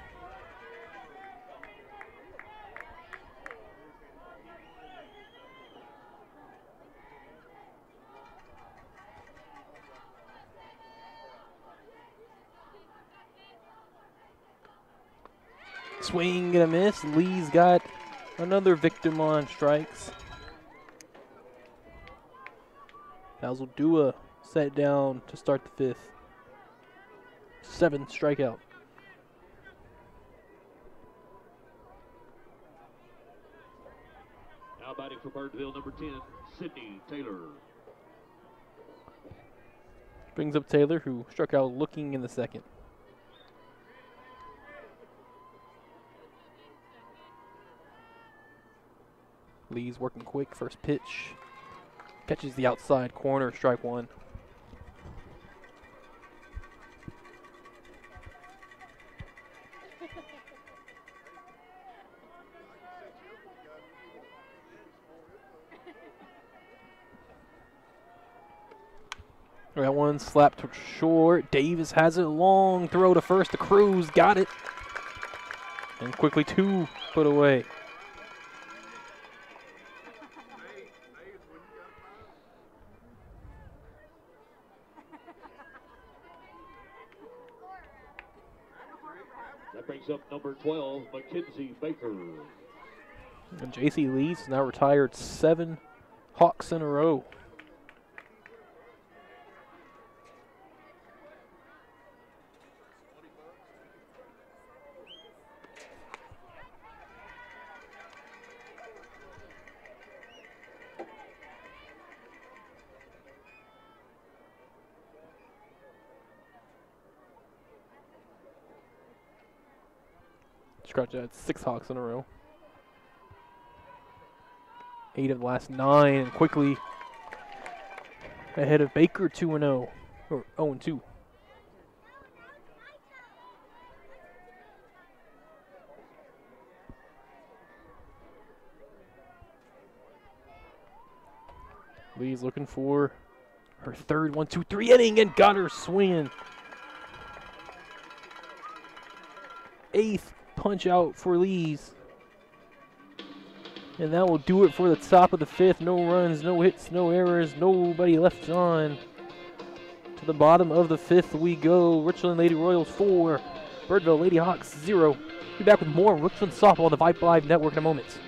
And a miss. Lees got another victim on strikes. Bazaldua set down to start the fifth. Seventh strikeout. Now batting for Birdville, number 10, Sydney Taylor. Brings up Taylor, who struck out looking in the second. Lee's working quick. First pitch. Catches the outside corner, strike one. That one slapped short. Davis has it long throw to first. The Cruz got it. And quickly two put away. 12, Mackenzie Baker. And J.C. Lees now retired seven Hawks in a row. Scratch that, six Hawks in a row. Eight of the last nine, and quickly ahead of Baker 2 0, or 0 2. Lee's looking for her third one, two, three inning and got her swinging. Eighth punch out for Lees. And that will do it for the top of the fifth. No runs, no hits, no errors, nobody left on. To the bottom of the fifth we go. Richland Lady Royals 4, Birdville Lady Hawks 0. Be back with more Richland Softball on the VYPE Live Network in a moment.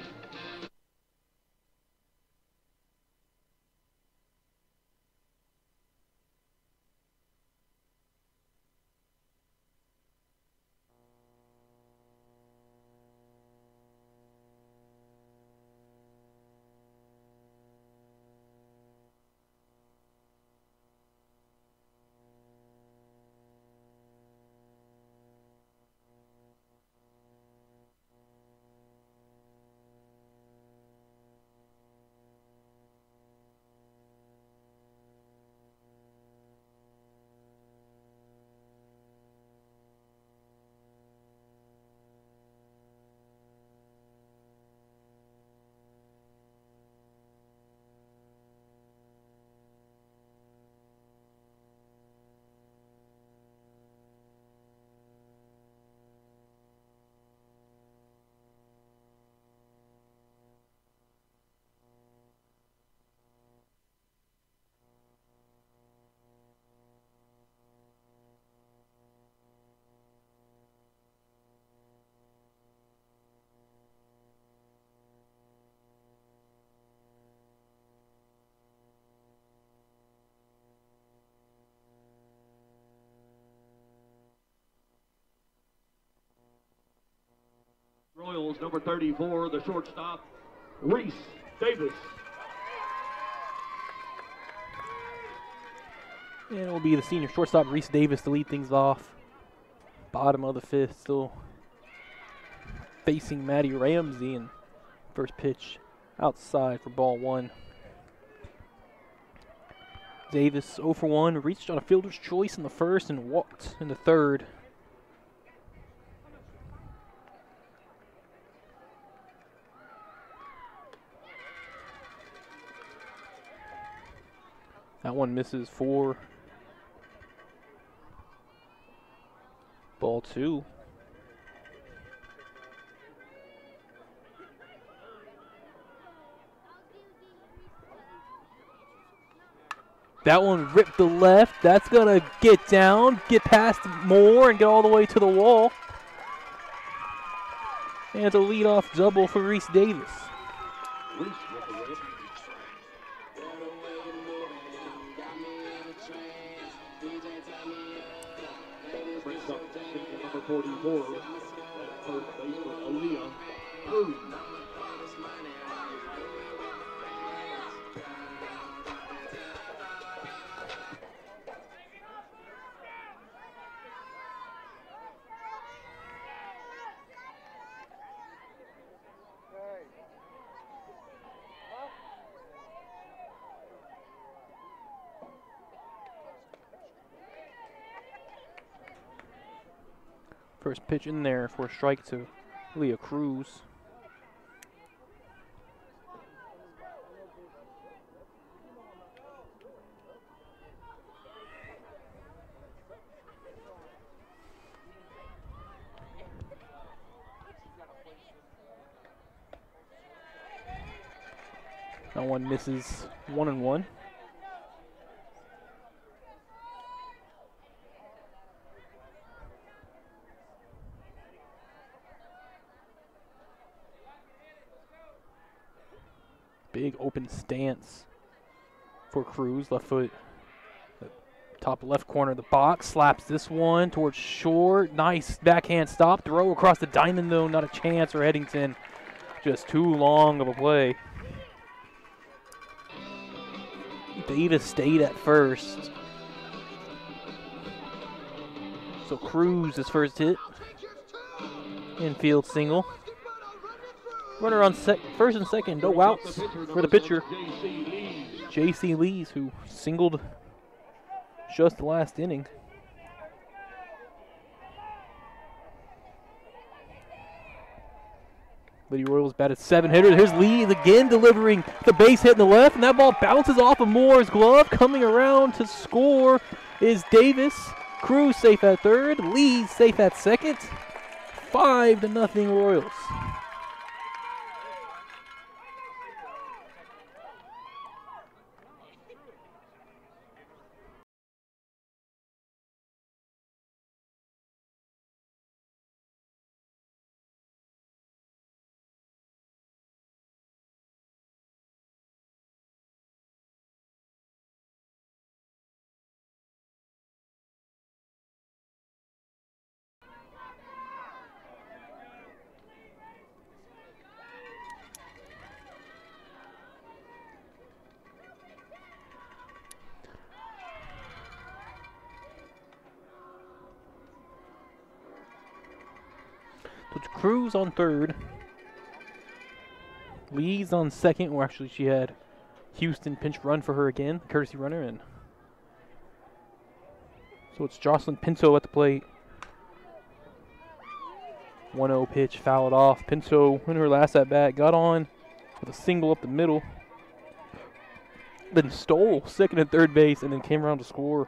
Royals, number 34, the shortstop, Reese Davis. And it will be the senior shortstop, Reese Davis, to lead things off. Bottom of the fifth, still facing Maddie Ramsey. And first pitch outside for ball one. Davis 0 for 1, reached on a fielder's choice in the first and walked in the third. That one misses ball Ball two. That one ripped the left. That's going to get down, get past Moore, and get all the way to the wall. And it's a leadoff double for Reese Davis. Reese 44. At first baseman Aaliyah Cruz. First pitch in there for a strike to Leah Cruz. That one misses one and one. Big open stance for Cruz. Left foot, top left corner of the box. Slaps this one towards short. Nice backhand stop. Throw across the diamond, though. Not a chance for Headington. Just too long of a play. Davis stayed at first. So Cruz his first hit. Infield single. Runner on first and second, no outs for the pitcher, J.C. Lees. Who singled just the last inning. Lady Royals batted seven hitters. Here's Lees again delivering the base hit in the left, and that ball bounces off of Moore's glove. Coming around to score is Davis. Cruz safe at third. Lees safe at second. Five to nothing Royals. Cruz on third. Lees on second, or actually she had Houston pinch run for her again, courtesy runner, and so it's Jocelyn Pinto at the plate. 1-0 pitch, fouled off. Pinto in her last at bat got on with a single up the middle, then stole second and third base, and then came around to score.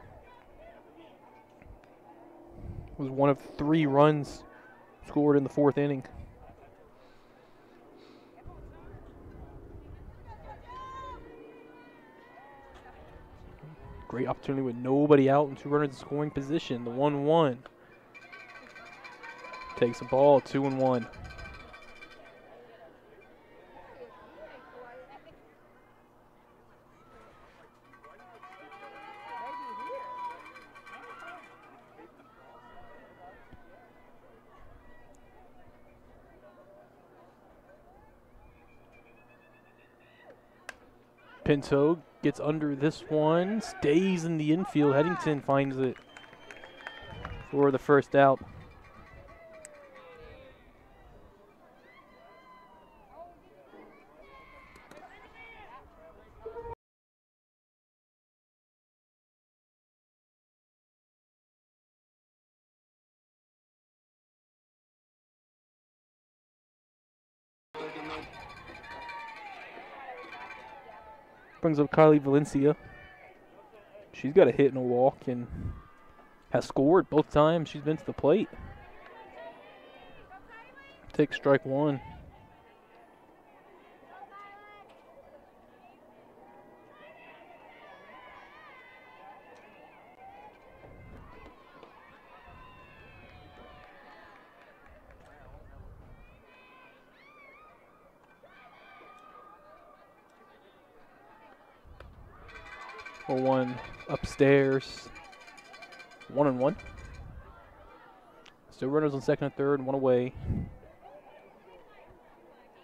Was one of three runs scored in the fourth inning. Great opportunity with nobody out and two runners in scoring position. The 1 1 takes a ball, 2 and 1. Pinto gets under this one, stays in the infield. Headington finds it for the first out. Brings up Kylie Valencia. She's got a hit and a walk and has scored both times she's been to the plate. Take strike one. Or one upstairs. One and one. Still runners on second and third, one away.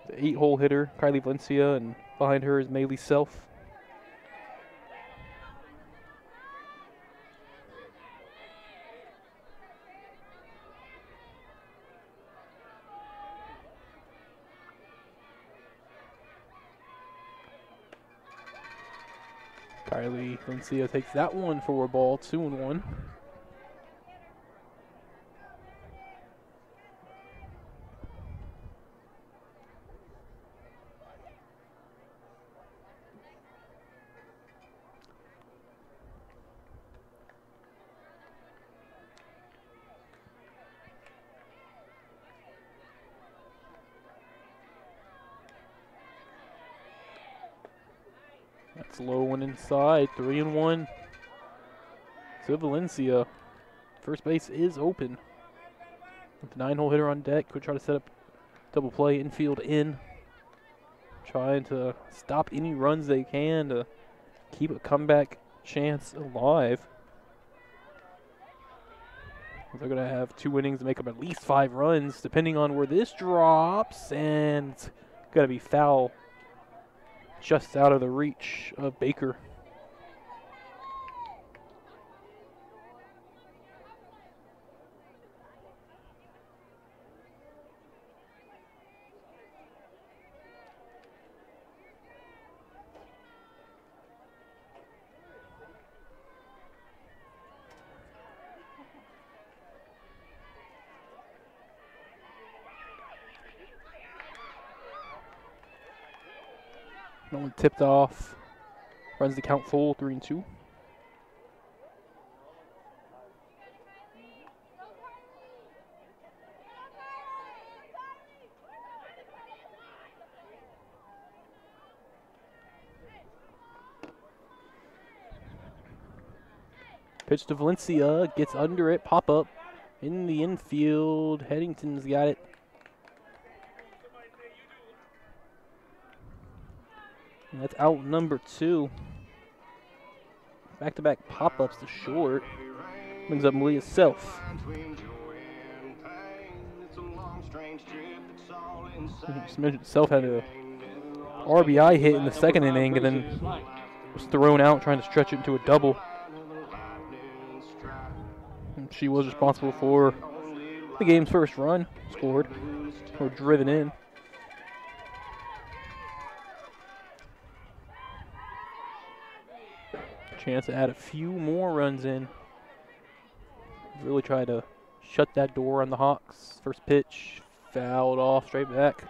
The eight hole hitter, Kylie Valencia, and behind her is Maylee Self. Kylie Valencia takes that one for a ball, two and one. That's low one inside, three and one. To Valencia. First base is open. With the nine hole hitter on deck, could try to set up double play infield in. Trying to stop any runs they can to keep a comeback chance alive. They're going to have two innings to make up at least five runs, depending on where this drops. And it's going to be foul just out of the reach of Baker. Tipped off. Runs the count full, three and two. Pitch to Valencia, gets under it, pop up in the infield. Headington's got it. And that's out number two. Back to back pop ups to short. Brings up Malia Self. Self had a RBI hit in the second inning and then was thrown out trying to stretch it into a double. And she was responsible for the game's first run scored or driven in. Chance to add a few more runs in. Really try to shut that door on the Hawks. First pitch, fouled off straight back.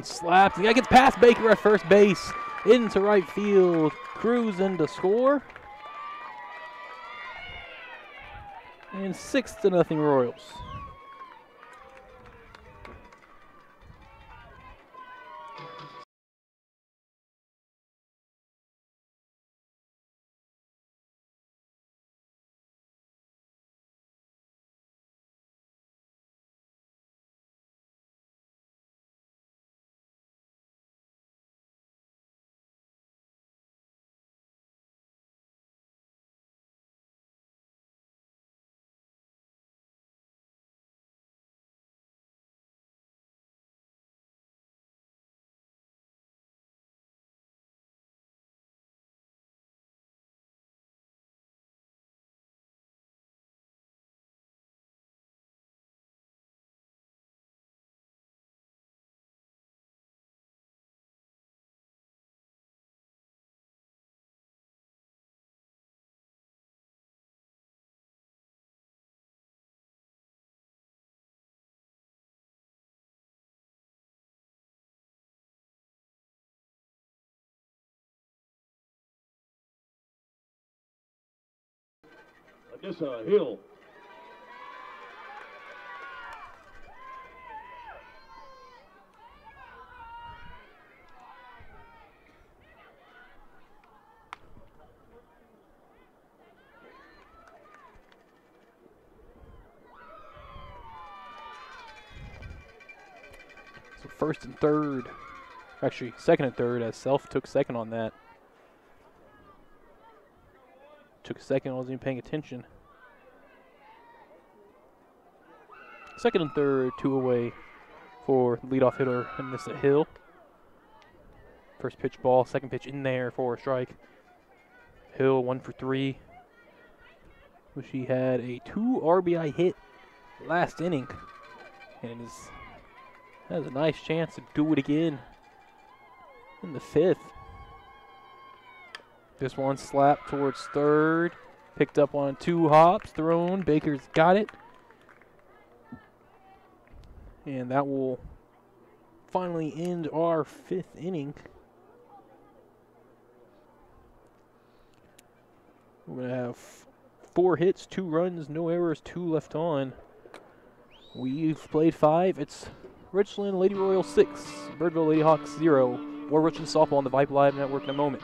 One slapped. The guy gets past Baker at first base. Into right field. Cruz in to score. And six to nothing Royals. Nissa Hill. So first and third. Actually, second and third as Self took second on that. Took a second, I wasn't even paying attention. Second and third, two away for leadoff hitter, this Hill. First pitch ball, second pitch in there for a strike. Hill one for three. Wish he had a two RBI hit last inning, and is has a nice chance to do it again in the fifth. This one slapped towards third. Picked up on two hops, thrown. Baker's got it. And that will finally end our fifth inning. We're going to have four hits, two runs, no errors, two left on. We've played five. It's Richland Lady Royal 6, Birdville Lady Hawks 0. More Richland softball on the VYPE Live Network in a moment.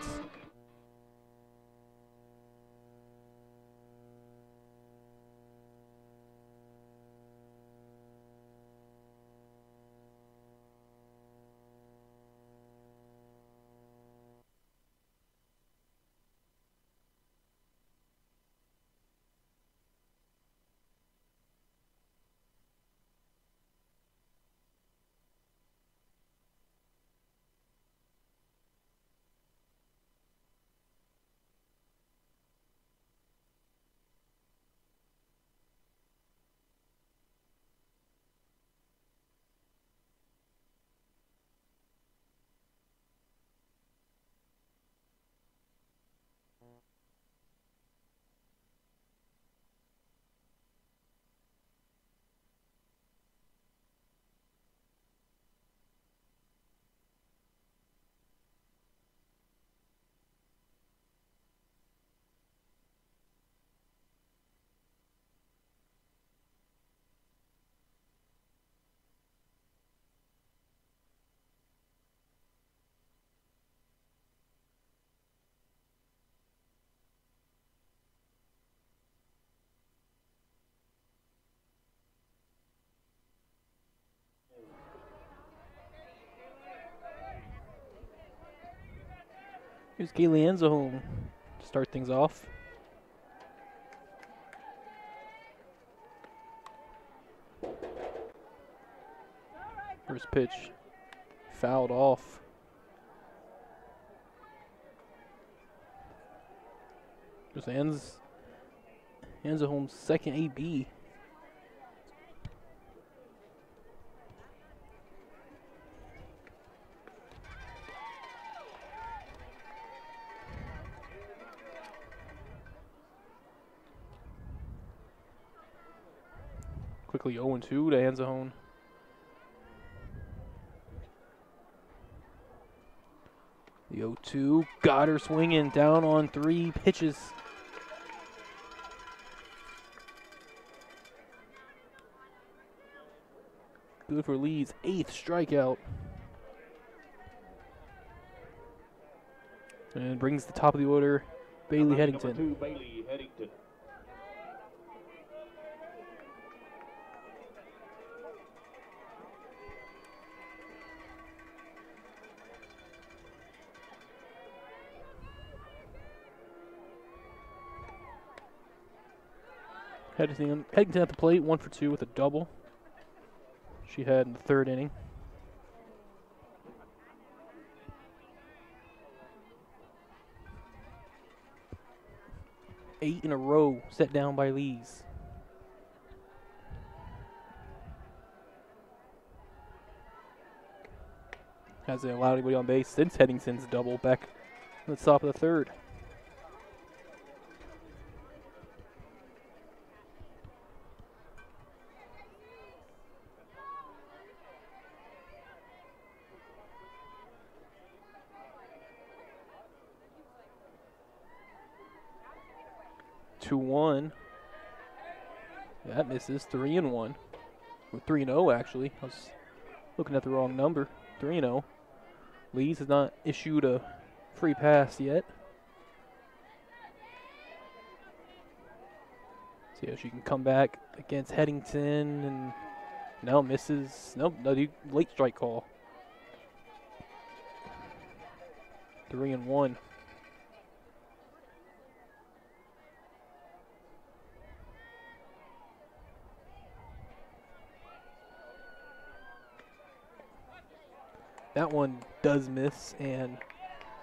Here's Kaylee Enzo to start things off. First pitch fouled off. Just ends Enzo Holmes' second AB. Quickly 0 2 to Anzahone. The 0 2 got her swinging down on three pitches. Good for Lees' eighth strikeout. And brings the top of the order, Bailey Headington. two, Bailey Headington. Headington, Headington at the plate, one for two with a double. She had in the third inning. Eight in a row set down by Lees. Hasn't allowed anybody on base since Headington's double back at the top of the third. Two one. That misses. Three and one. Or three and zero actually. I was looking at the wrong number. Three and oh. zero. Lees has not issued a free pass yet. See if she can come back against Headington and no misses. Nope, no late strike call. Three and one. That one does miss, and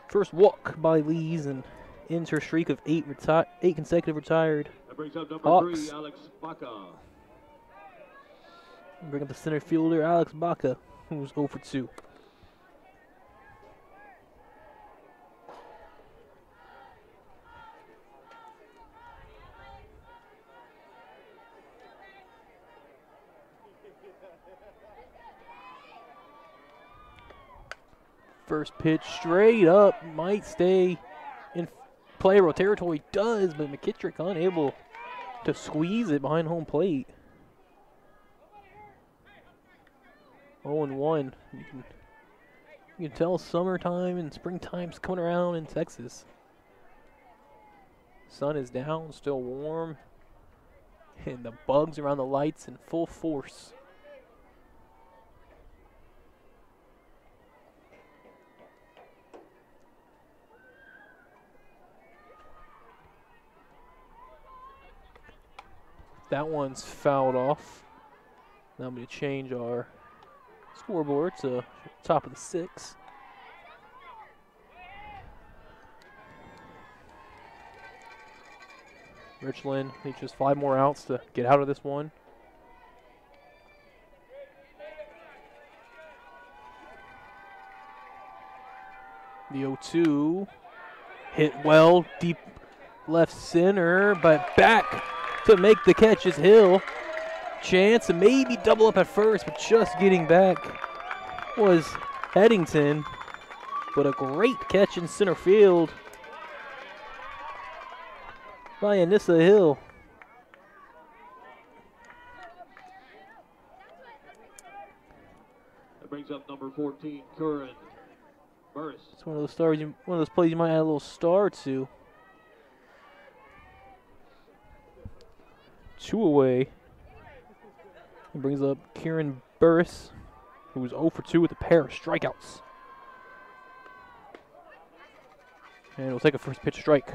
first walk by Lees and ends her streak of eight reti- eight consecutive retired. That brings up number Hawks. three, Alex Baca. Bring up the center fielder Alex Baca, who's 0 for 2. First pitch straight up might stay in playable territory. Does, but McKittrick unable to squeeze it behind home plate. 0 and 1. You can, you can tell summertime and springtime's coming around in Texas. Sun is down, still warm, and the bugs around the lights in full force. That one's fouled off. Now I'm going to change our scoreboard to top of the six. Richland needs just five more outs to get out of this one. The 0-2 hit well, deep left center, but back to make the catch is Hill. Chance to maybe double up at first, but just getting back was Headington. But a great catch in center field by Anissa Hill. That brings up number 14, Curran Burris. It's one of those stars, you, one of those plays you might add a little star to. Two away. It brings up Kieran Burris, who was 0 for 2 with a pair of strikeouts. And we'll take a first pitch strike.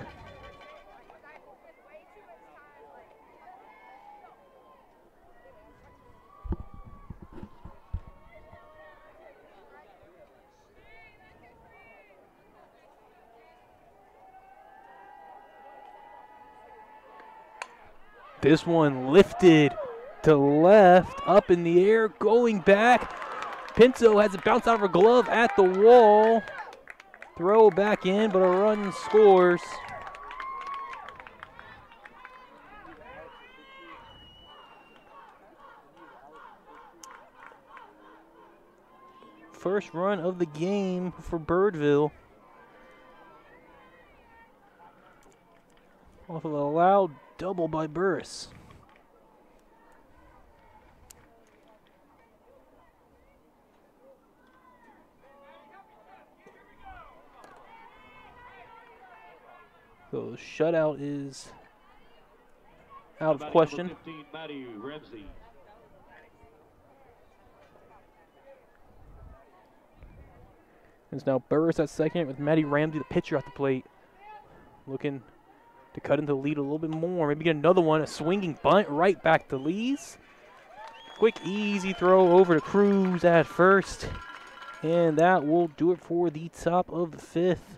This one lifted to left, up in the air, going back. Pinto has it bounce out of her glove at the wall. Throw back in, but a run scores. First run of the game for Birdville. Off of a loud double by Burris. So the shutout is out of question. Number 15, It's now Burris at second with Mattie Ramsey, the pitcher, at the plate. Looking to cut into the lead a little bit more. Maybe get another one. A swinging bunt right back to Lees. Quick, easy throw over to Cruz at first. And that will do it for the top of the fifth.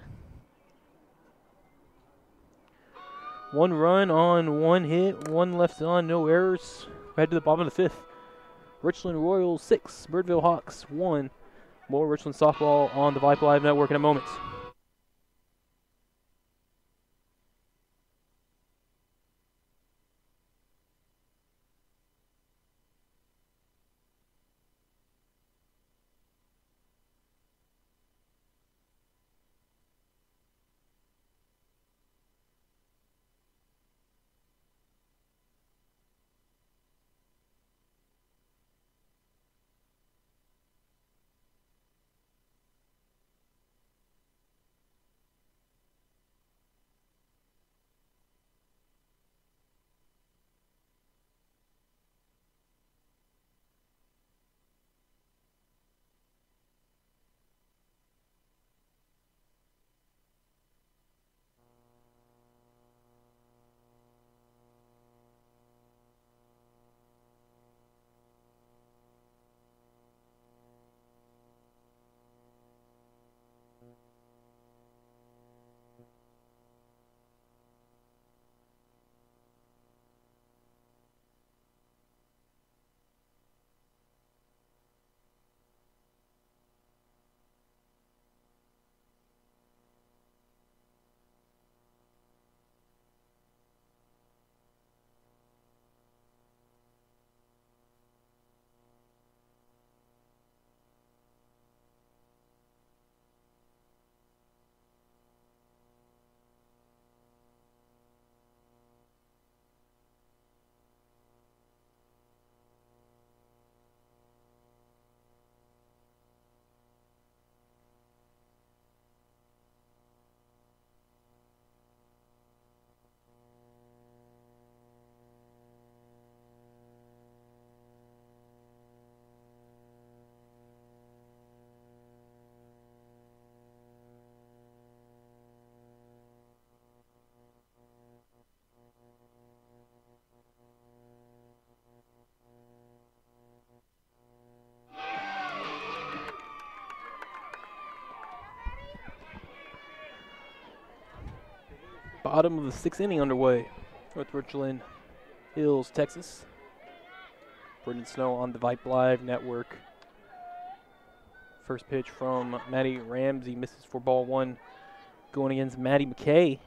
One run on one hit, one left on, no errors. We Head to the bottom of the fifth. Richland Royals six, Birdville Hawks one. More Richland softball on the VYPE Live Network in a moment. Bottom of the sixth inning underway. North Richland Hills, Texas. Brendan Snow on the VYPE Live network. First pitch from Mattie Ramsey misses for ball one. Going against Maddie McKay.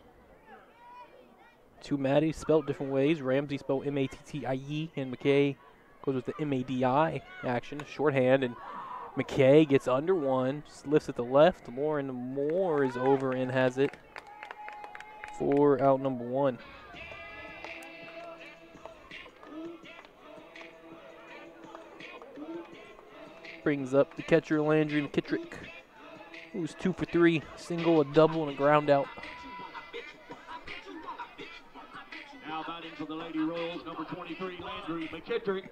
Two Maddies spelled different ways. Ramsey spelled M A T T I E, and McKay goes with the M A D I action, shorthand. And McKay gets under one, lifts to the left. Lauren Moore is over and has it for out number one. Brings up the catcher Landry McKittrick, who's two for three, single, a double, and a ground out. Now batting for the Lady Royals, number 23, Landry McKittrick.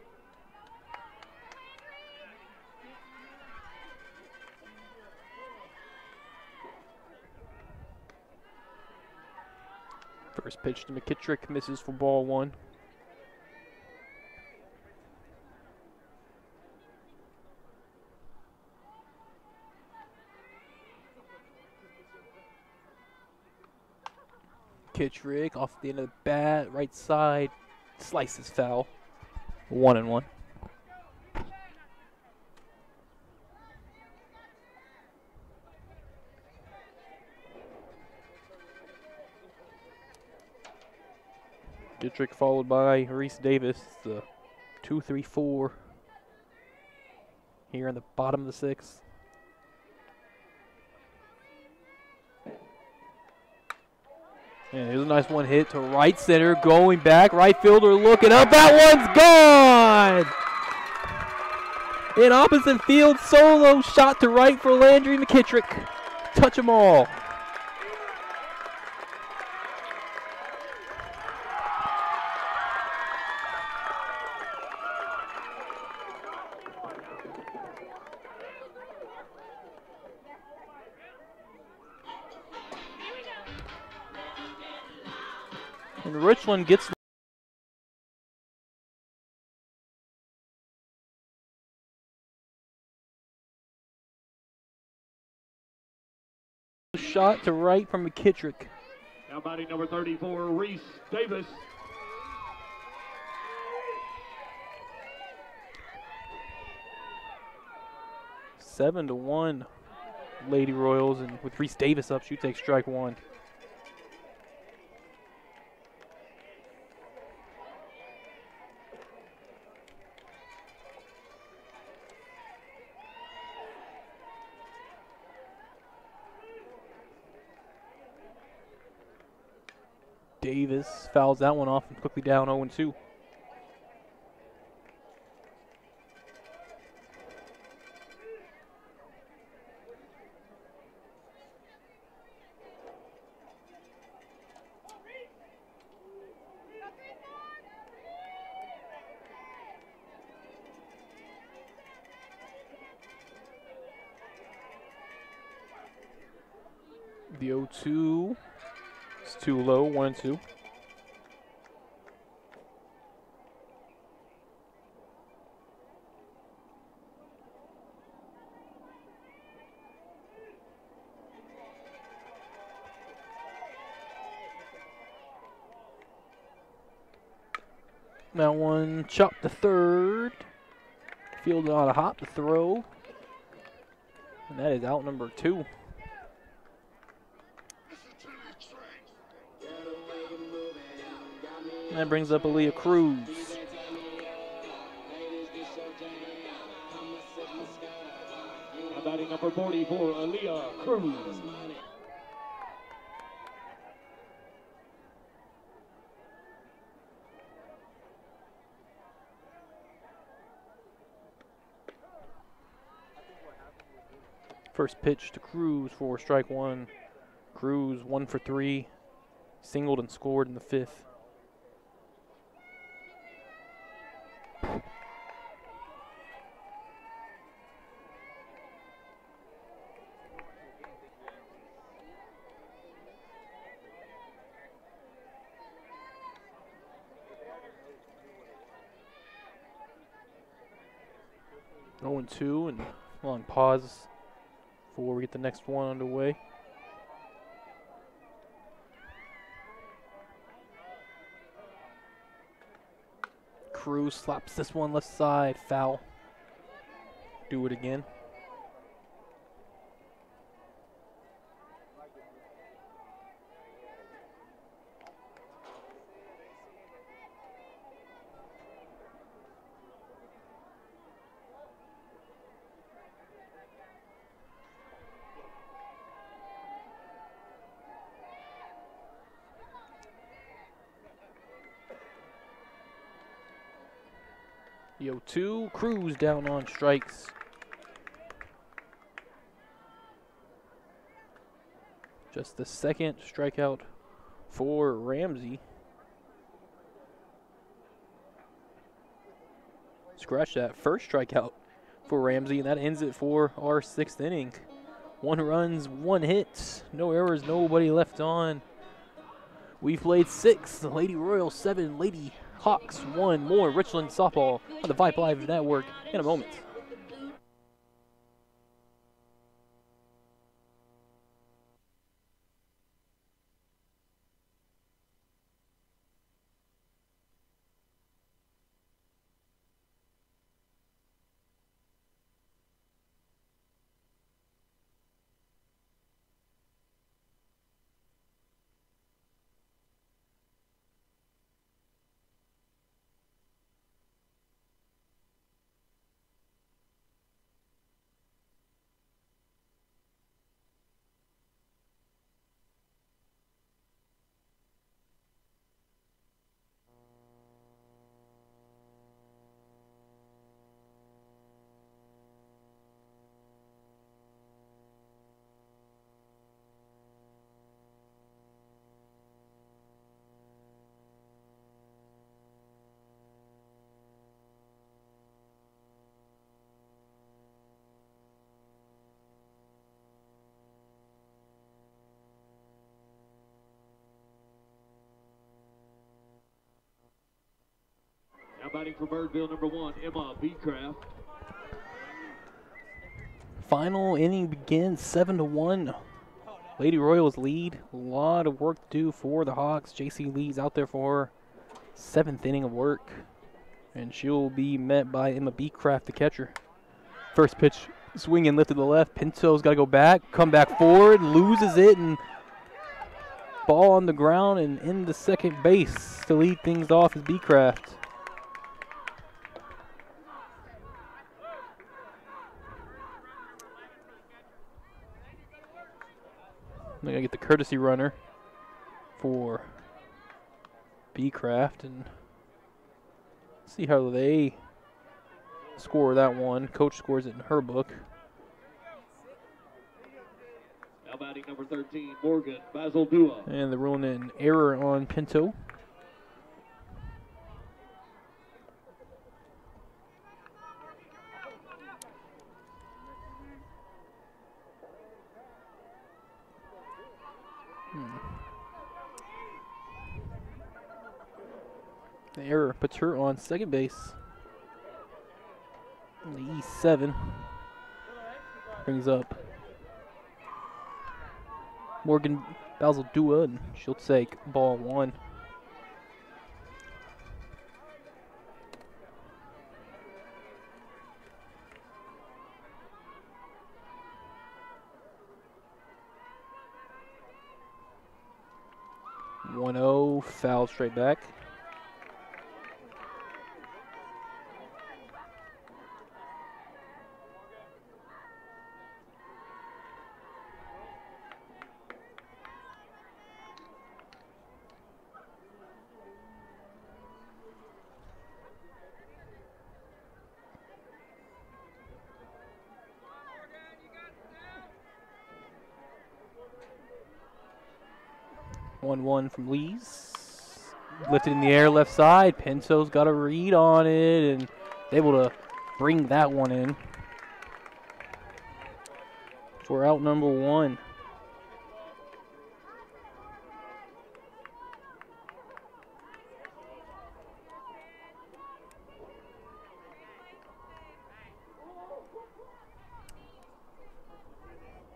First pitch to McKittrick misses for ball one. Kittrick off the end of the bat, right side, slices foul. One and one. Dietrich followed by Reese Davis, the two, three, four here in the bottom of the sixth. Yeah, here's a nice one hit to right center, going back, right fielder looking up. That one's gone! In opposite field, solo shot to right for Landry McKittrick. Touch them all. Richland gets the shot to right from McKittrick. Now batting number 34, Reese Davis. Seven to one, Lady Royals, and with Reese Davis up, she takes strike one. Davis fouls that one off and quickly down 0 2. The 0 2 is too 1 and 2. That one chopped the third. Field on a hop to throw. And that is out number two. That brings up Aaliyah Cruz. Batting number 44, Aaliyah Cruz. First pitch to Cruz for strike one. Cruz one for three, singled and scored in the fifth. pause before we get the next one underway. Cruz slaps this one left side, foul. Do it again. Two. Cruz down on strikes. Just the second strikeout for Ramsey. Scratch that first strikeout for Ramsey, and that ends it for our sixth inning. One runs, one hit, no errors, nobody left on. We've played six, the Lady Royals seven, Lady Hawks one more. Richland softball on the VYPE Live Network in a moment. Batting for Birdville, number one, Emma Beecraft. Final inning begins seven to one. Lady Royals lead. A lot of work to do for the Hawks. JC Lee's out there for seventh inning of work, and she'll be met by Emma Beecraft, the catcher. First pitch, swing and lift to the left. Pinto's got to go back, come back forward, loses it, and ball on the ground and in the second base to lead things off is Beecraft. They're gonna get the courtesy runner for Beecraft and see how they score that one. Coach scores it in her book. Now batting number 13, Morgan Bazaldua. And they're ruling an error on Pinto. Puts her on second base. The E7 brings up Morgan Bazaldua, and she'll take ball one. One zero, foul straight back. One one from Lees. Lifted in the air left side. Pinto's got a read on it and able to bring that one in. For out number one.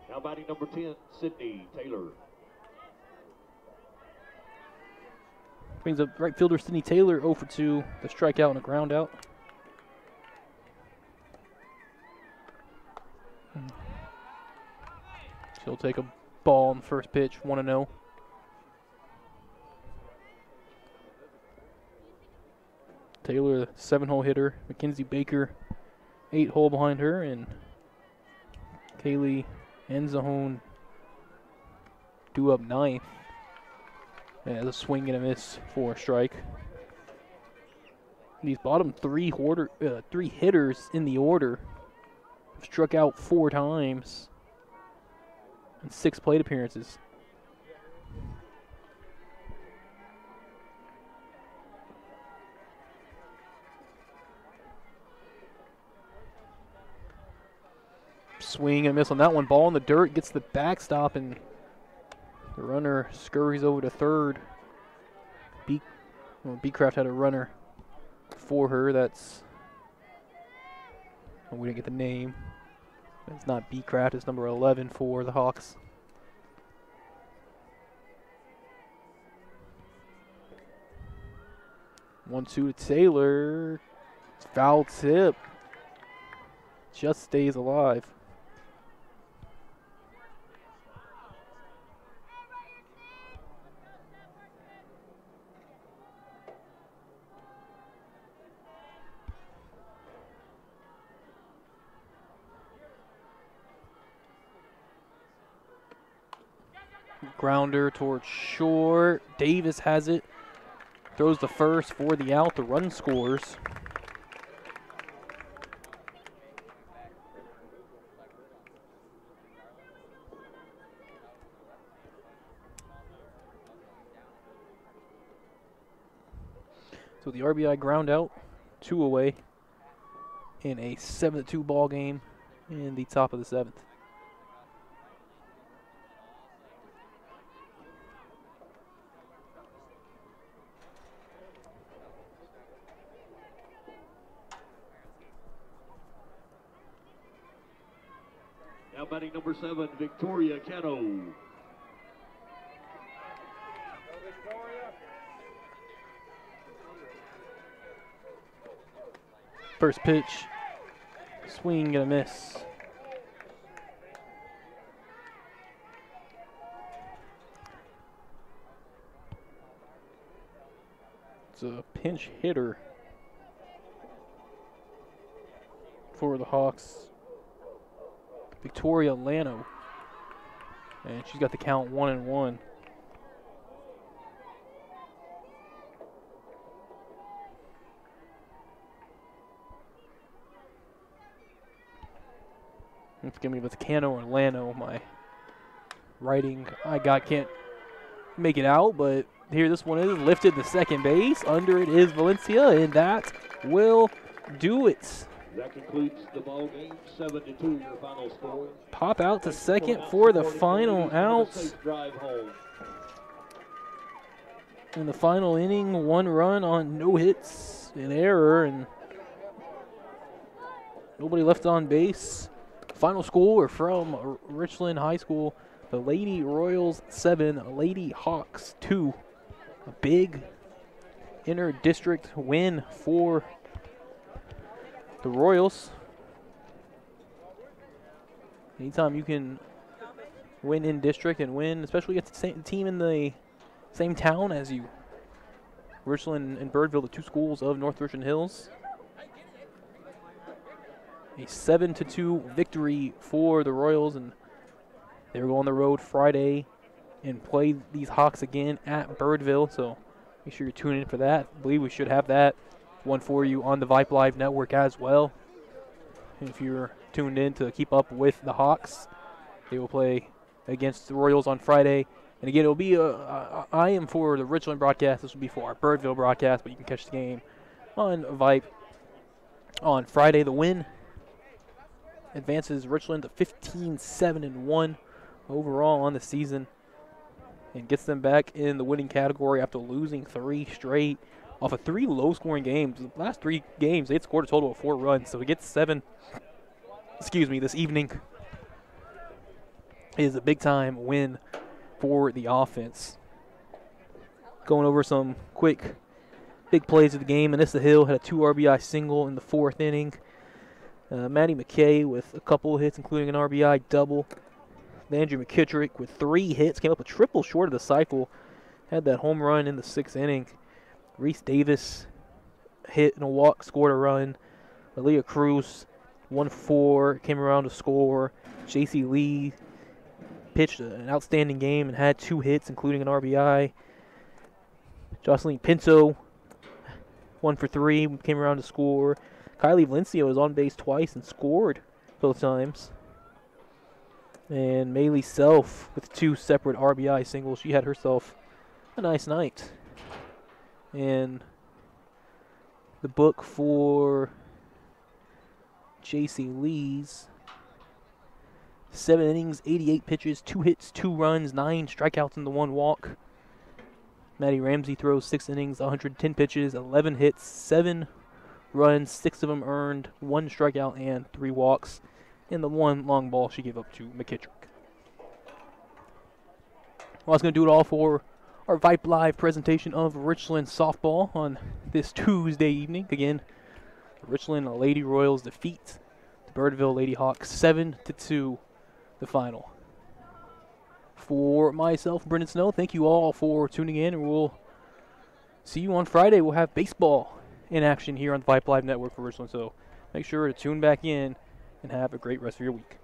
Now batting number 10, Sydney Taylor. Brings up right fielder Sydney Taylor 0 for 2. The strikeout and a ground out. Hmm. She'll take a ball on the first pitch, 1 0. Taylor, seven hole hitter. Mackenzie Baker, eight hole behind her. And Kaylee Enzahone due up ninth. Yeah, a swing and a miss for a strike. These bottom three order, uh, three hitters in the order have struck out four times in six plate appearances. Swing and miss on that one. Ball in the dirt gets the backstop and the runner scurries over to third. B, well, Beecraft had a runner for her. That's well, we didn't get the name. It's not Beecraft. It's number 11 for the Hawks. One two to Taylor. Foul tip. Just stays alive. Grounder towards short. Davis has it. Throws the first for the out. The run scores. So the RBI ground out, two away in a 7 2 ball game in the top of the seventh. Now batting seven, Victoria Cano. First pitch, swing and a miss. It's a pinch hitter for the Hawks. Victoria Lano. And she's got the count one and one. Forgive me, if it's Cano or Lano. My writing I got can't make it out, but here this one is lifted to second base. Under it is Valencia, and that will do it. That concludes the ball game. Seven to two, your final score. Pop out to second for the final out. Safe drive home. In the final inning, one run on no hits, an error, and nobody left on base. Final score from Richland High School: the Lady Royals seven, Lady Hawks two. A big inter-district win for the Royals. Anytime you can win in district and win, especially against the same team in the same town as you. Richland and Birdville, the two schools of North Richland Hills. A 7 to 2 victory for the Royals, and they will go on the road Friday and play these Hawks again at Birdville. So make sure you're tuning in for that. I believe we should have that one for you on the VYPE Live network as well. If you're tuned in to keep up with the Hawks, they will play against the Royals on Friday. And again, it'll be a, a, I am for the Richland broadcast. This will be for our Birdville broadcast, but you can catch the game on VYPE on Friday. The win advances Richland to 15 7 and 1 overall on the season and gets them back in the winning category after losing three straight off of three low scoring games. The last three games, they'd scored a total of four runs. So to get seven, excuse me, this evening is a big time win for the offense. going over some quick big plays of the game. Anissa Hill had a two RBI single in the fourth inning. Uh, Maddie McKay with a couple hits, including an RBI double. Landry McKittrick with three hits, came up a triple short of the cycle. Had that home run in the sixth inning. Reese Davis hit and a walk, scored a run. Aaliyah Cruz, 1 4, came around to score. JC Lee pitched an outstanding game and had two hits, including an RBI. Jocelyn Pinto, 1 for 3, came around to score. Kylie Valencia was on base twice and scored both times. And Maylee Self with two separate RBI singles. She had herself a nice night. And the book for J.C. Lees' seven innings, 88 pitches, two hits, two runs, nine strikeouts, and the one walk. Mattie Ramsey throws six innings, 110 pitches, 11 hits, seven runs, six of them earned, one strikeout, and three walks, and the one long ball she gave up to McKittrick. Well, was going to do it all for our VYPE Live presentation of Richland softball on this Tuesday evening. Again, Richland Lady Royals defeat the Birdville Lady Hawks 7 to 2, the final. For myself, Brendan Snow, thank you all for tuning in, and we'll see you on Friday. We'll have baseball in action here on the VYPE Live Network for Richland, so make sure to tune back in and have a great rest of your week.